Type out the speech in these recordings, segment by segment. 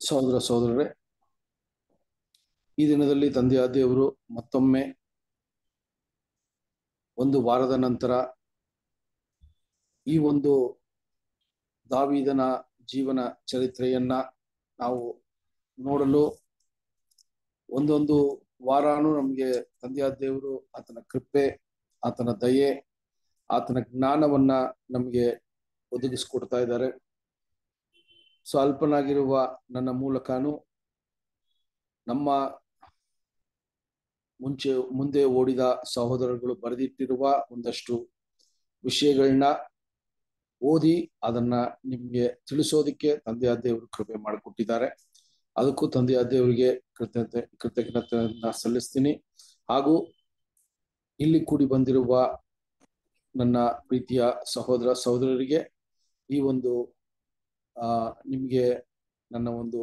ಸಹೋದರ ಸಹೋದರರೇ ಈ ದಿನದಲ್ಲಿ ತಂದೆಯ ದೇವರು ಮತ್ತೊಮ್ಮೆ ಒಂದು ವಾರದ ನಂತರ ಈ ಒಂದು ದಾವಿದನ ಜೀವನ ಚರಿತ್ರೆಯನ್ನ ನಾವು ನೋಡಲು ಒಂದೊಂದು ವಾರಾನು ನಮಗೆ ತಂದೆಯ ದೇವರು ಆತನ ಕೃಪೆ, ಆತನ ದಯೆ, ಆತನ ಜ್ಞಾನವನ್ನ ನಮಗೆ ಒದಗಿಸ್ಕೊಡ್ತಾ ಇದ್ದಾರೆ. ಸ್ವಲ್ಪನಾಗಿರುವ ನನ್ನ ಮೂಲಕನು ನಮ್ಮ ಮುಂಚೆ, ಮುಂದೆ ಓಡಿದ ಸಹೋದರಗಳು ಬರೆದಿಟ್ಟಿರುವ ಒಂದಷ್ಟು ವಿಷಯಗಳನ್ನ ಓದಿ ಅದನ್ನ ನಿಮ್ಗೆ ತಿಳಿಸೋದಿಕ್ಕೆ ತಂದೆಯ ದೇವರು ಕೃಪೆ ಮಾಡಿಕೊಟ್ಟಿದ್ದಾರೆ. ಅದಕ್ಕೂ ತಂದೆಯ ದೇವರಿಗೆ ಕೃತಜ್ಞತೆ, ಕೃತಜ್ಞತೆಯನ್ನ ಸಲ್ಲಿಸ್ತೀನಿ. ಹಾಗೂ ಇಲ್ಲಿ ಕೂಡಿ ಬಂದಿರುವ ನನ್ನ ಪ್ರೀತಿಯ ಸಹೋದರ ಸಹೋದರರಿಗೆ ಈ ಒಂದು ನಿಮ್ಗೆ ನನ್ನ ಒಂದು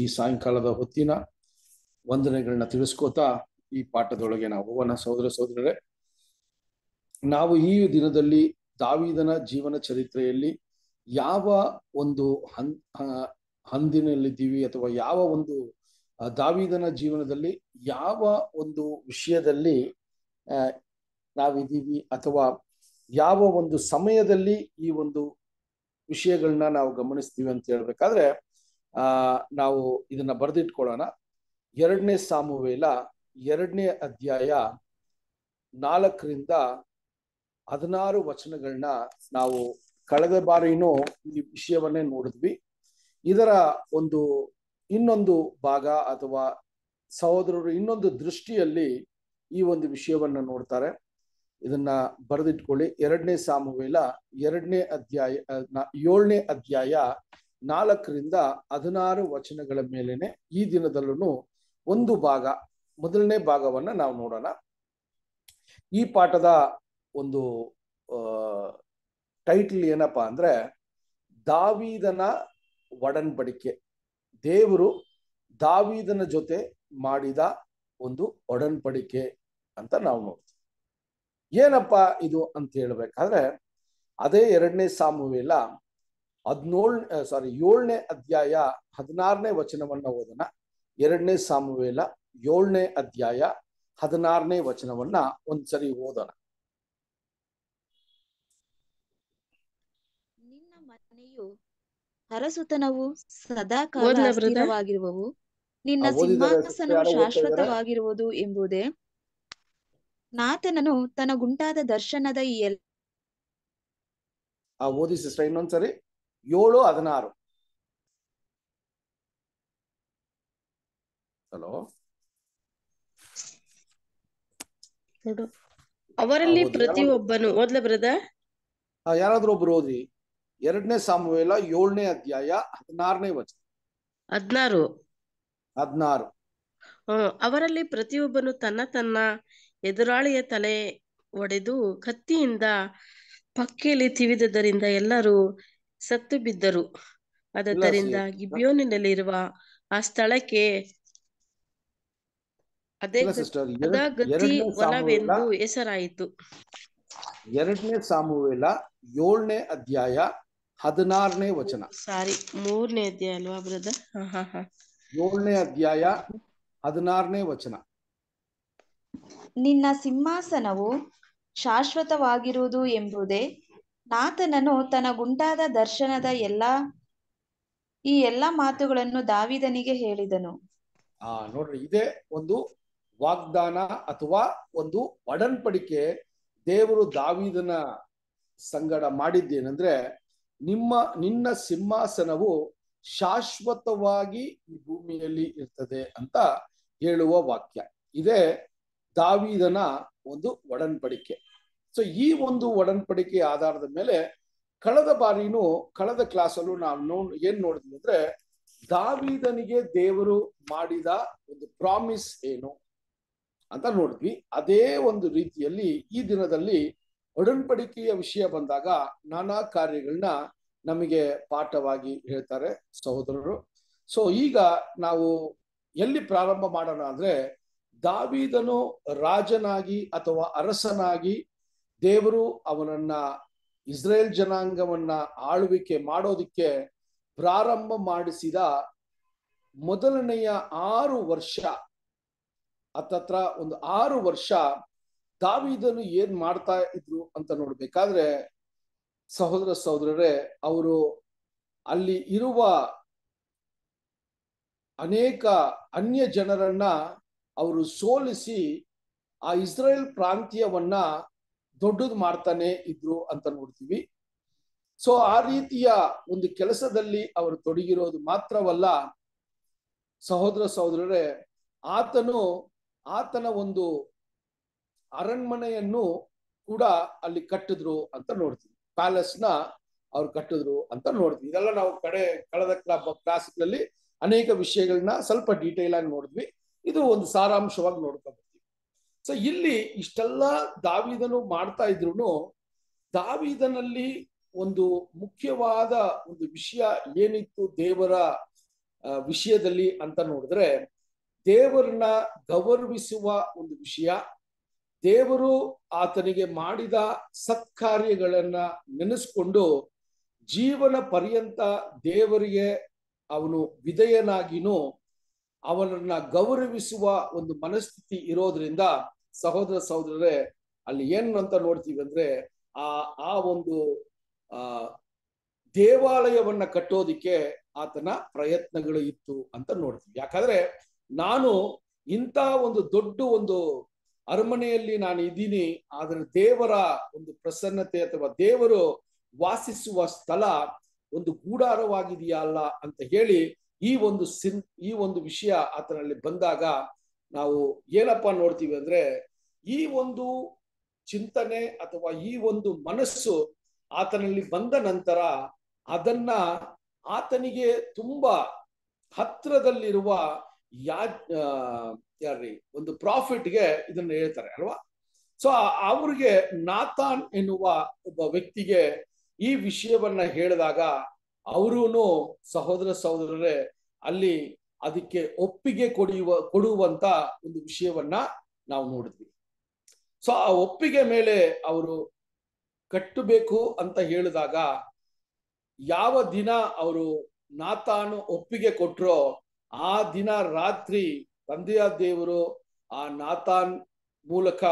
ಈ ಸಾಯಂಕಾಲದ ಹೊತ್ತಿನ ವಂದನೆಗಳನ್ನ ತಿಳಿಸ್ಕೋತಾ ಈ ಪಾಠದೊಳಗೆ ನಾವು ಹೋಗೋಣ. ಸಹೋದರ ಸಹೋದರರೇ, ನಾವು ಈ ದಿನದಲ್ಲಿ ದಾವಿದನ ಜೀವನ ಚರಿತ್ರೆಯಲ್ಲಿ ಯಾವ ಒಂದು ಹನ್ ಹಂದಿನಲ್ಲಿದ್ದೀವಿ ಅಥವಾ ಯಾವ ಒಂದು ದಾವಿದನ ಜೀವನದಲ್ಲಿ ಯಾವ ಒಂದು ವಿಷಯದಲ್ಲಿ ನಾವಿದ್ದೀವಿ ಅಥವಾ ಯಾವ ಒಂದು ಸಮಯದಲ್ಲಿ ಈ ಒಂದು ವಿಷಯಗಳನ್ನ ನಾವು ಗಮನಿಸ್ತೀವಿ ಅಂತ ಹೇಳ್ಬೇಕಾದ್ರೆ, ಆ, ನಾವು ಇದನ್ನ ಬರೆದಿಟ್ಕೊಳ್ಳೋಣ. ಎರಡನೇ ಸಾಮುವೇಲ, ಎರಡನೇ ಅಧ್ಯಾಯ ನಾಲ್ಕರಿಂದ ಹದಿನಾರು ವಚನಗಳನ್ನ ನಾವು ಕಳೆದ ಬಾರಿನೂ ಈ ವಿಷಯವನ್ನೇ ನೋಡಿದ್ವಿ. ಇದರ ಒಂದು, ಇನ್ನೊಂದು ಭಾಗ ಅಥವಾ ಸಹೋದರರು ಇನ್ನೊಂದು ದೃಷ್ಟಿಯಲ್ಲಿ ಈ ಒಂದು ವಿಷಯವನ್ನ ನೋಡ್ತಾರೆ. ಇದನ್ನ ಬರೆದಿಟ್ಕೊಳ್ಳಿ. ಎರಡನೇ ಸಾಮುವೇಲ, ಎರಡನೇ ಅಧ್ಯಾಯ ಏಳನೇ ಅಧ್ಯಾಯ ನಾಲ್ಕರಿಂದ ಹದಿನಾರು ವಚನಗಳ ಮೇಲೇನೆ ಈ ದಿನದಲ್ಲೂ ಒಂದು ಭಾಗ, ಮೊದಲನೇ ಭಾಗವನ್ನ ನಾವು ನೋಡೋಣ. ಈ ಪಾಠದ ಒಂದು ಟೈಟಲ್ ಏನಪ್ಪಾ ಅಂದ್ರೆ, ದಾವೀದನ ಒಡನ್ಬಡಿಕೆ. ದೇವರು ದಾವೀದನ ಜೊತೆ ಮಾಡಿದ ಒಂದು ಒಡನ್ಬಡಿಕೆ ಅಂತ ನಾವು ನೋಡ್ತೀವಿ. ಏನಪ್ಪ ಇದು ಅಂತ ಹೇಳ್ಬೇಕಾದ್ರೆ ಅದೇ ಎರಡನೇ ಸಾಮುವೆಲ್ಲ ಹದಿನೇಳ್ ಸಾರಿ ಏಳನೇ ಅಧ್ಯಾಯ ಹದಿನಾರನೇ ವಚನವನ್ನ ಓದೋಣ ಎರಡನೇ ಸಾಮುವೇಲ ಏಳನೇ ಅಧ್ಯಾಯ ಹದಿನಾರನೇ ವಚನವನ್ನ ಒಂದ್ಸರಿ ಓದೋಣ ನಿನ್ನ ಮನೆಯು ಸದಾಕಾಲ brother? ಸ್ಥಿರವಾಗಿರುವವು ನಿನ್ನ ಸಿಂಹಾಸನವು? ಶಾಶ್ವತವಾಗಿರುವುದು ಎಂಬುದೇ ನಾತನನು ತನಗುಂಟಾದ ದರ್ಶನದ ಈ ಎಲ್ಲ ಆ ಓದಿ ಸಿಸ್ಟರ್ ಇನ್ನೊಂದ್ಸರಿ ಏಳು ಹದಿನಾರು. ಹಲೋ ಅವರಲ್ಲಿ. ಪ್ರತಿಯೊಬ್ಬನು ಓದ್ಲ ಬ್ರದರ್ ಯಾರಾದ್ರೂ ಒಬ್ರು ಓದಿ. ಎರಡನೇ ಸಾಮುವೇಲ ಏಳನೇ ಅಧ್ಯಾಯ ಹದಿನಾರನೇ ವಚನ. ಹದಿನಾರು. ಹದಿನಾರು. ಅವರಲ್ಲಿ ಪ್ರತಿಯೊಬ್ಬನು ತನ್ನ ತನ್ನ ಎದುರಾಳಿಯ ತಲೆ ಒಡೆದು ಕತ್ತಿಯಿಂದ ಪಕ್ಕೆಯಲ್ಲಿ ತಿವಿದದರಿಂದ ಎಲ್ಲರೂ ಸತ್ತು ಬಿದ್ದರು. ಅದರಿಂದ ಗಿಬ್ಯೋನಿನಲ್ಲಿರುವ ಆ ಸ್ಥಳಕ್ಕೆ ಅದೇ ಗತಿ ಹೊಲವೆಂದು ಹೆಸರಾಯಿತು. ಎರಡನೇ ಸಾಮುವೇಲ ಏಳನೇ ಅಧ್ಯಾಯ ಹದಿನಾರನೇ ವಚನ. ಸಾರಿ ಮೂರನೇ ಅಧ್ಯಾಯ ಅಲ್ವಾ ಬ್ರದರ್? ಏಳನೇ ಅಧ್ಯಾಯ ಹದಿನಾರನೇ ವಚನ. ನಿನ್ನ ಸಿಂಹಾಸನವು ಶಾಶ್ವತವಾಗಿರುವುದು ಎಂಬುದೇ ನಾತನನು ತನಗುಂಟಾದ ದರ್ಶನದ ಎಲ್ಲ, ಈ ಎಲ್ಲಾ ಮಾತುಗಳನ್ನು ದಾವಿದನಿಗೆ ಹೇಳಿದನು. ಆ, ನೋಡ್ರಿ, ಇದೇ ಒಂದು ವಾಗ್ದಾನ ಅಥವಾ ಒಂದು ಒಡನ್ಪಡಿಕೆ ದೇವರು ದಾವಿದನ ಸಂಗಡ ಮಾಡಿದ್ದೇನೆಂದ್ರೆ, ನಿಮ್ಮ, ನಿನ್ನ ಸಿಂಹಾಸನವು ಶಾಶ್ವತವಾಗಿ ಈ ಭೂಮಿಯಲ್ಲಿ ಇರ್ತದೆ ಅಂತ ಹೇಳುವ ವಾಕ್ಯ. ಇದೇ ದಾವಿದನ ಒಂದು ಒಡನ್ಪಡಿಕೆ ಸೊ ಈ ಒಂದು ಒಡನ್ಪಡಿಕೆ ಆಧಾರದ ಮೇಲೆ ಕಳೆದ ಬಾರಿನೂ ಕಳೆದ ಕ್ಲಾಸಲ್ಲೂ ನಾವು ನೋ ಏನ್ ನೋಡಿದ್ವಿ ಅಂದ್ರೆ ದಾವಿದನಿಗೆ ದೇವರು ಮಾಡಿದ ಒಂದು ಪ್ರಾಮಿಸ್ ಏನು ಅಂತ ನೋಡಿದ್ವಿ. ಅದೇ ಒಂದು ರೀತಿಯಲ್ಲಿ ಈ ದಿನದಲ್ಲಿ ಒಡನ್ಪಡಿಕೆಯ ವಿಷಯ ಬಂದಾಗ ನಾನಾ ಕಾರ್ಯಗಳನ್ನ ನಮಗೆ ಪಾಠವಾಗಿ ಹೇಳ್ತಾರೆ ಸಹೋದರರು. ಸೊ ಈಗ ನಾವು ಎಲ್ಲಿ ಪ್ರಾರಂಭ ಮಾಡೋಣ ಅಂದ್ರೆ ದಾವಿದನು ರಾಜನಾಗಿ ಅಥವಾ ಅರಸನಾಗಿ ದೇವರು ಅವನನ್ನ ಇಸ್ರೇಲ್ ಜನಾಂಗವನ್ನ ಆಳ್ವಿಕೆ ಮಾಡೋದಿಕ್ಕೆ ಪ್ರಾರಂಭ ಮಾಡಿಸಿದ ಮೊದಲನೆಯ ಆರು ವರ್ಷ, ಹತ್ತತ್ರ ಒಂದು ಆರು ವರ್ಷ ದಾವಿದನು ಏನ್ ಮಾಡ್ತಾ ಇದ್ರು ಅಂತ ನೋಡ್ಬೇಕಾದ್ರೆ, ಸಹೋದರ ಸಹೋದರರೇ, ಅವರು ಅಲ್ಲಿ ಇರುವ ಅನೇಕ ಅನ್ಯ ಜನರನ್ನ ಅವರು ಸೋಲಿಸಿ ಆ ಇಸ್ರೇಲ್ ಪ್ರಾಂತ್ಯವನ್ನ ದೊಡ್ಡದು ಮಾಡ್ತಾನೆ ಇದ್ರು ಅಂತ ನೋಡ್ತೀವಿ. ಸೊ ಆ ರೀತಿಯ ಒಂದು ಕೆಲಸದಲ್ಲಿ ಅವರು ತೊಡಗಿರೋದು ಮಾತ್ರವಲ್ಲ, ಸಹೋದರ ಸಹೋದರರೇ, ಆತನು, ಆತನ ಒಂದು ಅರಣ್ಮನೆಯನ್ನು ಕೂಡ ಅಲ್ಲಿ ಕಟ್ಟಿದ್ರು ಅಂತ ನೋಡ್ತೀವಿ. ಪ್ಯಾಲೆಸ್ನ ಅವ್ರು ಕಟ್ಟಿದ್ರು ಅಂತ ನೋಡ್ತೀವಿ. ಇದೆಲ್ಲ ನಾವು ಕಡೆ, ಕಳೆದ ಕ್ಲಾಸ್ಗಳಲ್ಲಿ ಅನೇಕ ವಿಷಯಗಳನ್ನ ಸ್ವಲ್ಪ ಡೀಟೇಲ್ ಆಗಿ ನೋಡಿದ್ವಿ. ಇದು ಒಂದು ಸಾರಾಂಶವಾಗಿ ನೋಡ್ಕೊಂಡ್ಬರ್ತೀವಿ ಸೊ ಇಲ್ಲಿ ಇಷ್ಟೆಲ್ಲ ದಾವಿದನು ಮಾಡ್ತಾ ಇದ್ರು ದಾವಿದನಲ್ಲಿ ಒಂದು ಮುಖ್ಯವಾದ ಒಂದು ವಿಷಯ ಏನಿತ್ತು ದೇವರ ವಿಷಯದಲ್ಲಿ ಅಂತ ನೋಡಿದ್ರೆ ದೇವರನ್ನ ಗೌರವಿಸುವ ಒಂದು ವಿಷಯ, ದೇವರು ಆತನಿಗೆ ಮಾಡಿದ ಸತ್ಕಾರ್ಯಗಳನ್ನ ನೆನೆಸ್ಕೊಂಡು ಜೀವನ ಪರ್ಯಂತ ದೇವರಿಗೆ ಅವನು ವಿಧೇಯನಾಗಿನೂ ಅವನನ್ನ ಗೌರವಿಸುವ ಒಂದು ಮನಸ್ಥಿತಿ ಇರೋದ್ರಿಂದ ಸಹೋದರ ಸಹೋದರರೇ, ಅಲ್ಲಿ ಏನು ಅಂತ ನೋಡ್ತೀವಿ ಅಂದ್ರೆ ಆ ಆ ಒಂದು, ಆ, ದೇವಾಲಯವನ್ನ ಕಟ್ಟೋದಿಕ್ಕೆ ಆತನ ಪ್ರಯತ್ನಗಳು ಇತ್ತು ಅಂತ ನೋಡ್ತೀವಿ. ಯಾಕಂದ್ರೆ ನಾನು ಇಂಥ ಒಂದು ದೊಡ್ಡ ಒಂದು ಅರಮನೆಯಲ್ಲಿ ನಾನು ಇದ್ದೀನಿ, ಆದ್ರೆ ದೇವರ ಒಂದು ಪ್ರಸನ್ನತೆ ಅಥವಾ ದೇವರು ವಾಸಿಸುವ ಸ್ಥಳ ಒಂದು ಗೂಡಾರವಾಗಿದೆಯಾ ಅಲ್ಲ ಅಂತ ಹೇಳಿ ಈ ಒಂದು ಸಿನ್, ಈ ಒಂದು ವಿಷಯ ಆತನಲ್ಲಿ ಬಂದಾಗ ನಾವು ಏನಪ್ಪಾ ನೋಡ್ತೀವಿ ಅಂದ್ರೆ ಈ ಒಂದು ಚಿಂತನೆ ಅಥವಾ ಈ ಒಂದು ಮನಸ್ಸು ಆತನಲ್ಲಿ ಬಂದ ನಂತರ ಅದನ್ನ ಆತನಿಗೆ ತುಂಬಾ ಹತ್ರದಲ್ಲಿರುವ ಯಾ ಯಾರ್ರಿ, ಒಂದು ಪ್ರಾಫಿಟ್ಗೆ ಇದನ್ನ ಹೇಳ್ತಾರೆ, ಅಲ್ವಾ? ಸೊ ಅವ್ರಿಗೆ ನಾತಾನ್ ಎನ್ನುವ ಒಬ್ಬ ವ್ಯಕ್ತಿಗೆ ಈ ವಿಷಯವನ್ನ ಹೇಳಿದಾಗ ಅವರೂ ಸಹೋದರ ಸಹೋದರರೇ, ಅಲ್ಲಿ ಅದಕ್ಕೆ ಒಪ್ಪಿಗೆ ಕೊಡಿಯುವ, ಕೊಡುವಂತ ಒಂದು ವಿಷಯವನ್ನ ನಾವು ನೋಡಿದ್ವಿ. ಸೊ ಆ ಒಪ್ಪಿಗೆ ಮೇಲೆ ಅವರು ಕಟ್ಟಬೇಕು ಅಂತ ಹೇಳಿದಾಗ ಯಾವ ದಿನ ಅವರು ನಾತಾನು ಒಪ್ಪಿಗೆ ಕೊಟ್ರೋ, ಆ ದಿನ ರಾತ್ರಿ ತಂದೆಯ ದೇವರು ಆ ನಾತಾನ್ ಮೂಲಕ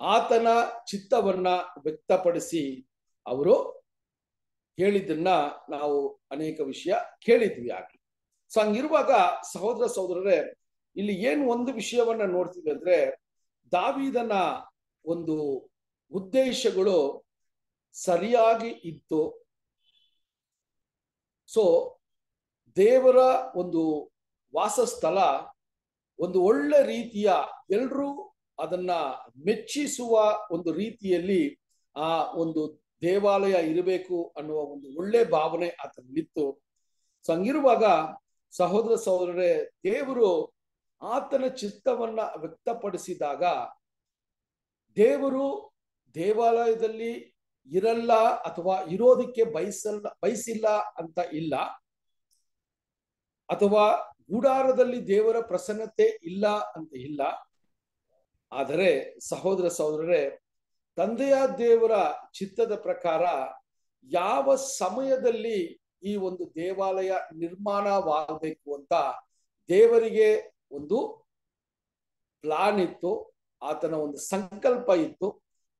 ಆತನ ಚಿತ್ತವನ್ನ ವ್ಯಕ್ತಪಡಿಸಿ ಅವರು ಹೇಳಿದ್ದನ್ನ ನಾವು ಅನೇಕ ವಿಷಯ ಕೇಳಿದ್ವಿ ಆಗಲಿ. ಸೊ ಹಂಗಿರುವಾಗ ಸಹೋದರ ಸಹೋದರರೇ, ಇಲ್ಲಿ ಏನು ಒಂದು ವಿಷಯವನ್ನ ನೋಡ್ತೀವಿ ಅಂದ್ರೆ, ದಾವಿದನ ಒಂದು ಉದ್ದೇಶಗಳು ಸರಿಯಾಗಿ ಇತ್ತು. ಸೊ ದೇವರ ಒಂದು ವಾಸಸ್ಥಳ, ಒಂದು ಒಳ್ಳೆ ರೀತಿಯ ಎಲ್ರೂ ಅದನ್ನ ಮೆಚ್ಚಿಸುವ ಒಂದು ರೀತಿಯಲ್ಲಿ ಆ ಒಂದು ದೇವಾಲಯ ಇರಬೇಕು ಅನ್ನುವ ಒಂದು ಒಳ್ಳೆ ಭಾವನೆ ಆತನಲ್ಲಿತ್ತು. ಸೊ ಸಹೋದರ ಸಹೋದರರೇ, ದೇವರು ಆತನ ಚಿತ್ತವನ್ನ ವ್ಯಕ್ತಪಡಿಸಿದಾಗ ದೇವರು ದೇವಾಲಯದಲ್ಲಿ ಇರಲ್ಲ ಅಥವಾ ಇರೋದಕ್ಕೆ ಬಯಸಲ್ಲ, ಬಯಸಿಲ್ಲ ಅಂತ ಇಲ್ಲ. ಅಥವಾ ಗೂಡಾರದಲ್ಲಿ ದೇವರ ಪ್ರಸನ್ನತೆ ಇಲ್ಲ ಅಂತ ಇಲ್ಲ. ಆದರೆ ಸಹೋದರ ಸಹೋದರರೇ ತಂದೆಯ ದೇವರ ಚಿತ್ತದ ಪ್ರಕಾರ ಯಾವ ಸಮಯದಲ್ಲಿ ಈ ಒಂದು ದೇವಾಲಯ ನಿರ್ಮಾಣವಾಗಬೇಕು ಅಂತ ದೇವರಿಗೆ ಒಂದು ಪ್ಲಾನ್ ಇತ್ತು, ಆತನ ಒಂದು ಸಂಕಲ್ಪ ಇತ್ತು.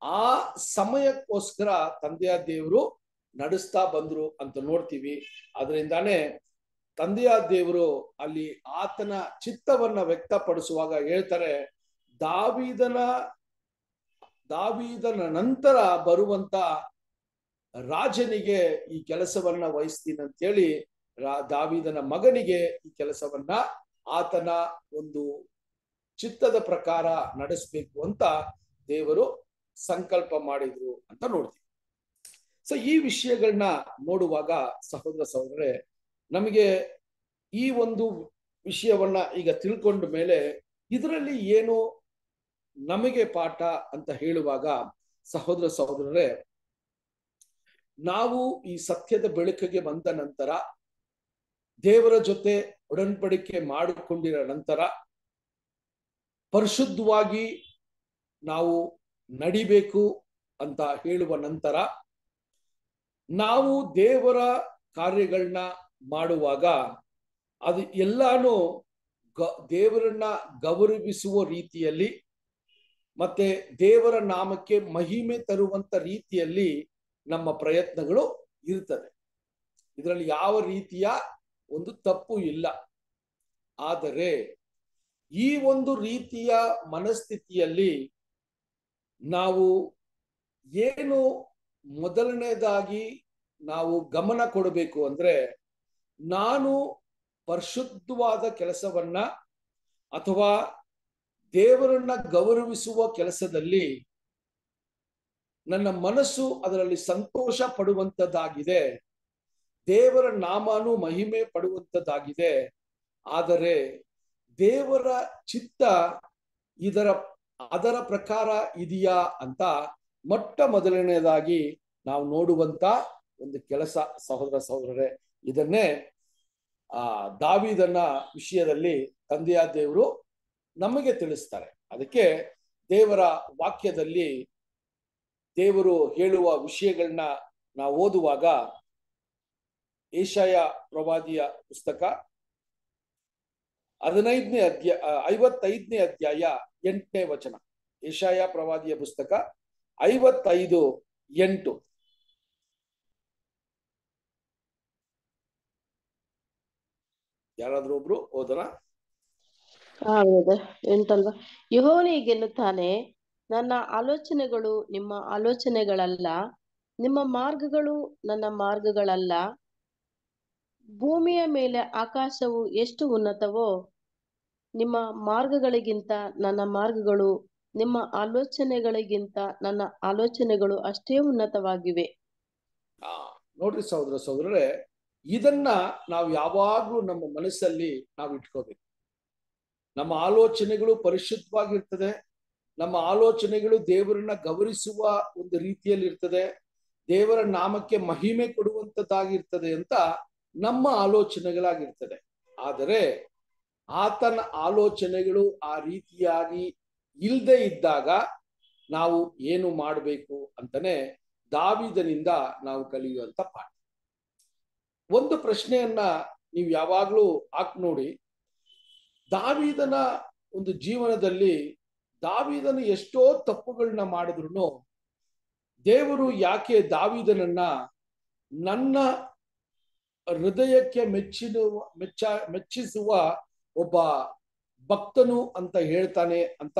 ಆ ಸಮಯಕ್ಕೋಸ್ಕರ ತಂದೆಯ ದೇವರು ನಡೆಸ್ತಾ ಬಂದ್ರು ಅಂತ ನೋಡ್ತೀವಿ. ಅದರಿಂದಾನೇ ತಂದೆಯ ದೇವರು ಅಲ್ಲಿ ಆತನ ಚಿತ್ತವನ್ನ ವ್ಯಕ್ತಪಡಿಸುವಾಗ ಹೇಳ್ತಾರೆ, ದಾವಿದನ ದಾವಿದನ ನಂತರ ಬರುವಂತ ರಾಜನಿಗೆ ಈ ಕೆಲಸವನ್ನ ವಹಿಸ್ತೀನಿ ಅಂತೇಳಿ ರಾ ದಾವಿದನ ಮಗನಿಗೆ ಈ ಕೆಲಸವನ್ನ ಆತನ ಒಂದು ಚಿತ್ತದ ಪ್ರಕಾರ ನಡೆಸಬೇಕು ಅಂತ ದೇವರು ಸಂಕಲ್ಪ ಮಾಡಿದ್ರು ಅಂತ ನೋಡ್ತೀವಿ. ಸೊ ಈ ವಿಷಯಗಳನ್ನ ನೋಡುವಾಗ ಸಹೋದರ ಸಹೋದರೇ ನಮಗೆ ಈ ಒಂದು ವಿಷಯವನ್ನ ಈಗ ತಿಳ್ಕೊಂಡ ಮೇಲೆ ಇದರಲ್ಲಿ ಏನು ನಮಗೆ ಪಾಠ ಅಂತ ಹೇಳುವಾಗ ಸಹೋದರ ಸಹೋದರರೇ, ನಾವು ಈ ಸತ್ಯದ ಬೆಳಕಿಗೆ ಬಂದ ನಂತರ, ದೇವರ ಜೊತೆ ಒಡಂಬಡಿಕೆ ಮಾಡಿಕೊಂಡಿರ ನಂತರ, ಪರಿಶುದ್ಧವಾಗಿ ನಾವು ನಡಿಬೇಕು ಅಂತ ಹೇಳುವ ನಂತರ, ನಾವು ದೇವರ ಕಾರ್ಯಗಳನ್ನ ಮಾಡುವಾಗ ಅದು ಎಲ್ಲಾನು ಗ, ದೇವರನ್ನ ಗೌರವಿಸುವ ರೀತಿಯಲ್ಲಿ ಮತ್ತೆ ದೇವರ ನಾಮಕ್ಕೆ ಮಹಿಮೆ ತರುವಂತ ರೀತಿಯಲ್ಲಿ ನಮ್ಮ ಪ್ರಯತ್ನಗಳು ಇರ್ತದೆ ಇದರಲ್ಲಿ ಯಾವ ರೀತಿಯ ಒಂದು ತಪ್ಪು ಇಲ್ಲ. ಆದರೆ ಈ ಒಂದು ರೀತಿಯ ಮನಸ್ಥಿತಿಯಲ್ಲಿ ನಾವು ಏನು ಮೊದಲನೇದಾಗಿ ನಾವು ಗಮನ ಕೊಡಬೇಕು ಅಂದ್ರೆ ನಾನು ಪರಿಶುದ್ಧವಾದ ಕೆಲಸವನ್ನ ಅಥವಾ ದೇವರನ್ನ ಗೌರವಿಸುವ ಕೆಲಸದಲ್ಲಿ ನನ್ನ ಮನಸ್ಸು ಅದರಲ್ಲಿ ಸಂತೋಷ ಪಡುವಂತದ್ದಾಗಿದೆ. ದೇವರ ನಾಮನು ಮಹಿಮೆ ಪಡುವಂತದ್ದಾಗಿದೆ. ಆದರೆ ದೇವರ ಚಿತ್ತ ಇದರ, ಅದರ ಪ್ರಕಾರ ಇದೆಯಾ ಅಂತ ಮೊಟ್ಟ ಮೊದಲನೆಯದಾಗಿ ನಾವು ನೋಡುವಂತ ಒಂದು ಕೆಲಸ ಸಹೋದರ ಸಹೋದರರೇ, ಇದನ್ನೇ, ಆ, ದಾವಿದನ ವಿಷಯದಲ್ಲಿ ತಂದೆಯ ದೇವರು ನಮಗೆ ತಿಳಿಸ್ತಾರೆ. ಅದಕ್ಕೆ ದೇವರ ವಾಕ್ಯದಲ್ಲಿ ದೇವರು ಹೇಳುವ ವಿಷಯಗಳನ್ನ ನಾವು ಓದುವಾಗ ಏಷಾಯ ಪ್ರವಾದಿಯ ಪುಸ್ತಕ ಹದಿನೈದನೇ ಅಧ್ಯಾಯ ಐವತ್ತೈದನೇ ಅಧ್ಯಾಯ ಎಂಟನೇ ವಚನ. ಏಷಾಯ ಪ್ರವಾದಿಯ ಪುಸ್ತಕ ಐವತ್ತೈದು ಎಂಟು. ಯಾರಾದ್ರೂ ಒಬ್ರು ಓದನ ಹಾ ಬ್ರದರ್ ಎಂಟಲ್ವಾ ಯೆಹೋವನಿಗೆನ್ನುತ್ತಾನೆ ನನ್ನ ಆಲೋಚನೆಗಳು ನಿಮ್ಮ ಆಲೋಚನೆಗಳಲ್ಲ. ನಿಮ್ಮ ಮಾರ್ಗಗಳು ನನ್ನ ಮಾರ್ಗಗಳಲ್ಲ. ಭೂಮಿಯ ಮೇಲೆ ಆಕಾಶವು ಎಷ್ಟು ಉನ್ನತವೋ, ನಿಮ್ಮ ಮಾರ್ಗಗಳಿಗಿಂತ ನನ್ನ ಮಾರ್ಗಗಳು, ನಿಮ್ಮ ಆಲೋಚನೆಗಳಿಗಿಂತ ನನ್ನ ಆಲೋಚನೆಗಳು ಅಷ್ಟೇ ಉನ್ನತವಾಗಿವೆ. ನೋಡ್ರಿ ಸಹೋದರ ಸಹೋದರರೇ, ಇದನ್ನ ನಾವು ಯಾವಾಗ್ಲೂ ನಮ್ಮ ಮನಸ್ಸಲ್ಲಿ ನಾವು ಇಟ್ಕೋಬೇಕು ನಮ್ಮ ಆಲೋಚನೆಗಳು ಪರಿಶುದ್ಧವಾಗಿರ್ತದೆ. ನಮ್ಮ ಆಲೋಚನೆಗಳು ದೇವರನ್ನ ಗೌರಿಸುವ ಒಂದು ರೀತಿಯಲ್ಲಿ ಇರ್ತದೆ ದೇವರ ನಾಮಕ್ಕೆ ಮಹಿಮೆ ಕೊಡುವಂಥದ್ದಾಗಿರ್ತದೆ ಅಂತ ನಮ್ಮ ಆಲೋಚನೆಗಳಾಗಿರ್ತದೆ. ಆದರೆ ಆತನ ಆಲೋಚನೆಗಳು ಆ ರೀತಿಯಾಗಿ ಇಲ್ಲದೆ ಇದ್ದಾಗ ನಾವು ಏನು ಮಾಡಬೇಕು ಅಂತಾನೆ ದಾವಿದನಿಂದ ನಾವು ಕಲಿಯುವಂತ ಪಾಠ. ಒಂದು ಪ್ರಶ್ನೆಯನ್ನ ನೀವು ಯಾವಾಗ್ಲೂ ಹಾಕ್ ನೋಡಿ. ದಾವಿದನ ಒಂದು ಜೀವನದಲ್ಲಿ ದಾವಿದನ ಎಷ್ಟೋ ತಪ್ಪುಗಳನ್ನ ಮಾಡಿದ್ರು ದೇವರು ಯಾಕೆ ದಾವಿದನನ್ನ ನನ್ನ ಹೃದಯಕ್ಕೆ ಮೆಚ್ಚಿನ, ಮೆಚ್ಚ, ಮೆಚ್ಚಿಸುವ ಒಬ್ಬ ಭಕ್ತನು ಅಂತ ಹೇಳ್ತಾನೆ ಅಂತ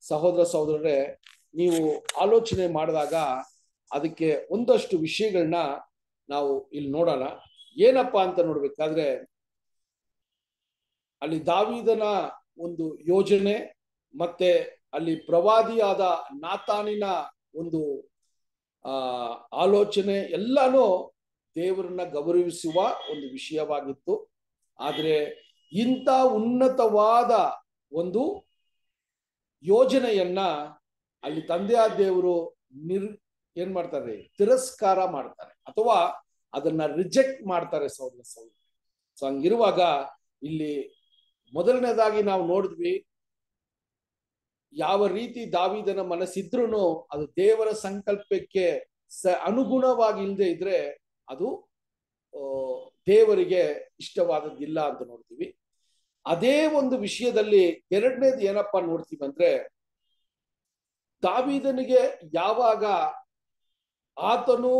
ಸಹೋದರ ಸಹೋದರರೇ, ನೀವು ಆಲೋಚನೆ ಮಾಡಿದಾಗ ಅದಕ್ಕೆ ಒಂದಷ್ಟು ವಿಷಯಗಳನ್ನ ನಾವು ಇಲ್ಲಿ ನೋಡೋಣ. ಏನಪ್ಪಾ ಅಂತ ನೋಡ್ಬೇಕಾದ್ರೆ ಅಲ್ಲಿ ದಾವಿದನ ಒಂದು ಯೋಜನೆ, ಮತ್ತೆ ಅಲ್ಲಿ ಪ್ರವಾದಿಯಾದ ನಾತಾನಿನ ಒಂದು, ಆ, ಆಲೋಚನೆ ಎಲ್ಲಾನು ದೇವರನ್ನ ಗೌರವಿಸುವ ಒಂದು ವಿಷಯವಾಗಿತ್ತು. ಆದ್ರೆ ಇಂಥ ಉನ್ನತವಾದ ಒಂದು ಯೋಜನೆಯನ್ನ ಅಲ್ಲಿ ತಂದೆಯ ದೇವರು ನಿರ್, ಏನ್ ಮಾಡ್ತಾರೆ, ತಿರಸ್ಕಾರ ಮಾಡ್ತಾರೆ, ಅಥವಾ ಅದನ್ನ ರಿಜೆಕ್ಟ್ ಮಾಡ್ತಾರೆ ಸಹೋದರ ಸಹೋದರ ಸೊ ಹಂಗಿರುವಾಗ ಇಲ್ಲಿ ಮೊದಲನೇದಾಗಿ ನಾವು ನೋಡಿದ್ವಿ ಯಾವ ರೀತಿ ದಾವಿದನ ಮನಸ್ಸಿದ್ರೂ ಅದು ದೇವರ ಸಂಕಲ್ಪಕ್ಕೆ ಸ ಅನುಗುಣವಾಗಿ ಇಲ್ಲದೆ ಇದ್ರೆ ಅದು ದೇವರಿಗೆ ಇಷ್ಟವಾದದ್ದಿಲ್ಲ ಅಂತ ನೋಡ್ತೀವಿ. ಅದೇ ಒಂದು ವಿಷಯದಲ್ಲಿ ಎರಡನೇದು ಏನಪ್ಪಾ ನೋಡ್ತೀವಿ ಅಂದ್ರೆ, ದಾವಿದನಿಗೆ ಯಾವಾಗ ಆತನು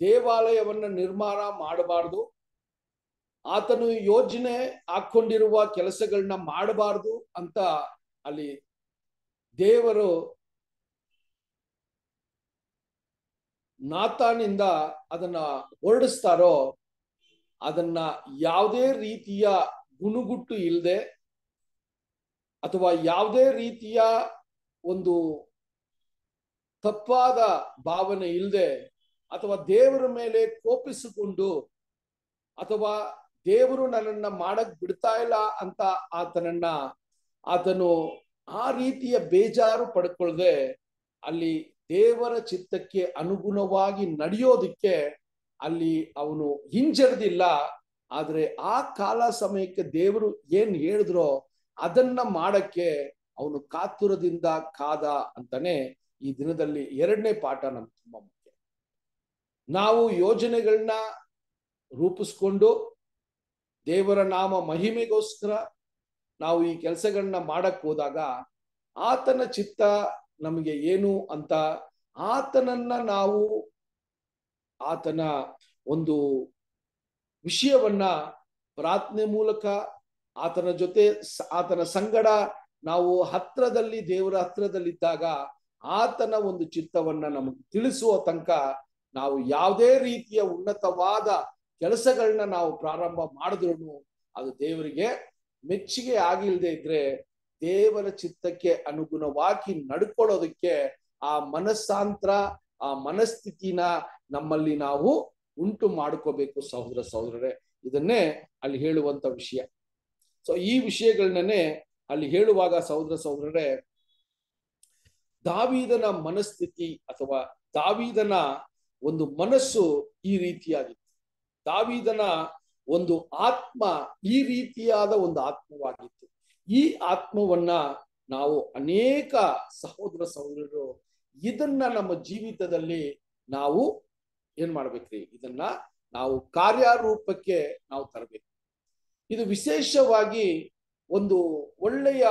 ದೇವಾಲಯವನ್ನ ನಿರ್ಮಾಣ ಮಾಡಬಾರ್ದು ಆತನು ಯೋಜನೆ ಹಾಕೊಂಡಿರುವ ಕೆಲಸಗಳನ್ನ ಮಾಡಬಾರ್ದು ಅಂತ ಅಲ್ಲಿ ದೇವರು ನಾತಾನಿಂದ ಅದನ್ನ ಹೊರಡಿಸ್ತಾರೋ ಅದನ್ನ ಯಾವುದೇ ರೀತಿಯ ಗುಣುಗುಟ್ಟು ಇಲ್ಲದೆ ಅಥವಾ ಯಾವುದೇ ರೀತಿಯ ಒಂದು ತಪ್ಪಾದ ಭಾವನೆ ಇಲ್ಲದೆ ಅಥವಾ ದೇವರ ಮೇಲೆ ಕೋಪಿಸಿಕೊಂಡು ಅಥವಾ ದೇವರು ನನ್ನನ್ನ ಮಾಡಕ್ ಬಿಡ್ತಾ ಇಲ್ಲ ಅಂತ ಆತನನ್ನ ಆತನು ಆ ರೀತಿಯ ಬೇಜಾರು ಪಡ್ಕೊಳ್ದೆ ಅಲ್ಲಿ ದೇವರ ಚಿತ್ತಕ್ಕೆ ಅನುಗುಣವಾಗಿ ನಡೆಯೋದಿಕ್ಕೆ ಅಲ್ಲಿ ಅವನು ಹಿಂಜರಿದಿಲ್ಲ. ಆದ್ರೆ ಆ ಕಾಲ ಸಮಯಕ್ಕೆ ದೇವರು ಏನ್ ಹೇಳಿದ್ರೋ ಅದನ್ನ ಮಾಡಕ್ಕೆ ಅವನು ಕಾತುರದಿಂದ ಕಾದ ಅಂತಾನೆ ಈ ದಿನದಲ್ಲಿ ಎರಡನೇ ಪಾಠ ನಮ್ಗೆ ತುಂಬಾ ಮುಖ್ಯ. ನಾವು ಯೋಜನೆಗಳನ್ನ ರೂಪಿಸ್ಕೊಂಡು ದೇವರ ನಾಮ ಮಹಿಮೆಗೋಸ್ಕರ ನಾವು ಈ ಕೆಲಸಗಳನ್ನ ಮಾಡಕ್ ಹೋದಾಗ ಆತನ ಚಿತ್ತ ನಮಗೆ ಏನು ಅಂತ ಆತನನ್ನ ನಾವು ಆತನ ಒಂದು ವಿಷಯವನ್ನ ಪ್ರಾರ್ಥನೆ ಮೂಲಕ ಆತನ ಜೊತೆ ಆತನ ಸಂಗಡ ನಾವು ಹತ್ರದಲ್ಲಿ ದೇವರ ಹತ್ರದಲ್ಲಿದ್ದಾಗ ಆತನ ಒಂದು ಚಿತ್ತವನ್ನ ನಮಗೆ ತಿಳಿಸುವ ತನಕ ನಾವು ಯಾವುದೇ ರೀತಿಯ ಉನ್ನತವಾದ ಕೆಲಸಗಳನ್ನ ನಾವು ಪ್ರಾರಂಭ ಮಾಡಿದ್ರು ಅದು ದೇವರಿಗೆ ಮೆಚ್ಚುಗೆ ಆಗಿಲ್ಲದೆ ಇದ್ರೆ ದೇವರ ಚಿತ್ತಕ್ಕೆ ಅನುಗುಣವಾಗಿ ನಡ್ಕೊಳ್ಳೋದಕ್ಕೆ ಆ ಮನಸ್ಸಾಂತರ, ಆ ಮನಸ್ಥಿತಿನ ನಮ್ಮಲ್ಲಿ ನಾವು ಉಂಟು ಮಾಡ್ಕೋಬೇಕು ಸಹೋದರ ಸಹೋದರರೇ. ಇದನ್ನೇ ಅಲ್ಲಿ ಹೇಳುವಂತ ವಿಷಯ. ಸೊ ಈ ವಿಷಯಗಳನ್ನೇ ಅಲ್ಲಿ ಹೇಳುವಾಗ ಸಹೋದರ ಸಹೋದರರೇ, ದಾವಿದನ ಮನಸ್ಥಿತಿ ಅಥವಾ ದಾವಿದನ ಒಂದು ಮನಸ್ಸು ಈ ರೀತಿಯಾಗಿತ್ತು ದಾವೀದನ ಒಂದು ಆತ್ಮ ಈ ರೀತಿಯಾದ ಒಂದು ಆತ್ಮವಾಗಿತ್ತು. ಈ ಆತ್ಮವನ್ನ ನಾವು ಅನೇಕ ಸಹೋದರ ಸಹೋದರರು ಇದನ್ನ ನಮ್ಮ ಜೀವಿತದಲ್ಲಿ ನಾವು ಏನ್ ಮಾಡ್ಬೇಕ್ರಿ? ಇದನ್ನ ನಾವು ಕಾರ್ಯಾರೂಪಕ್ಕೆ ನಾವು ತರಬೇಕು. ಇದು ವಿಶೇಷವಾಗಿ ಒಂದು ಒಳ್ಳೆಯ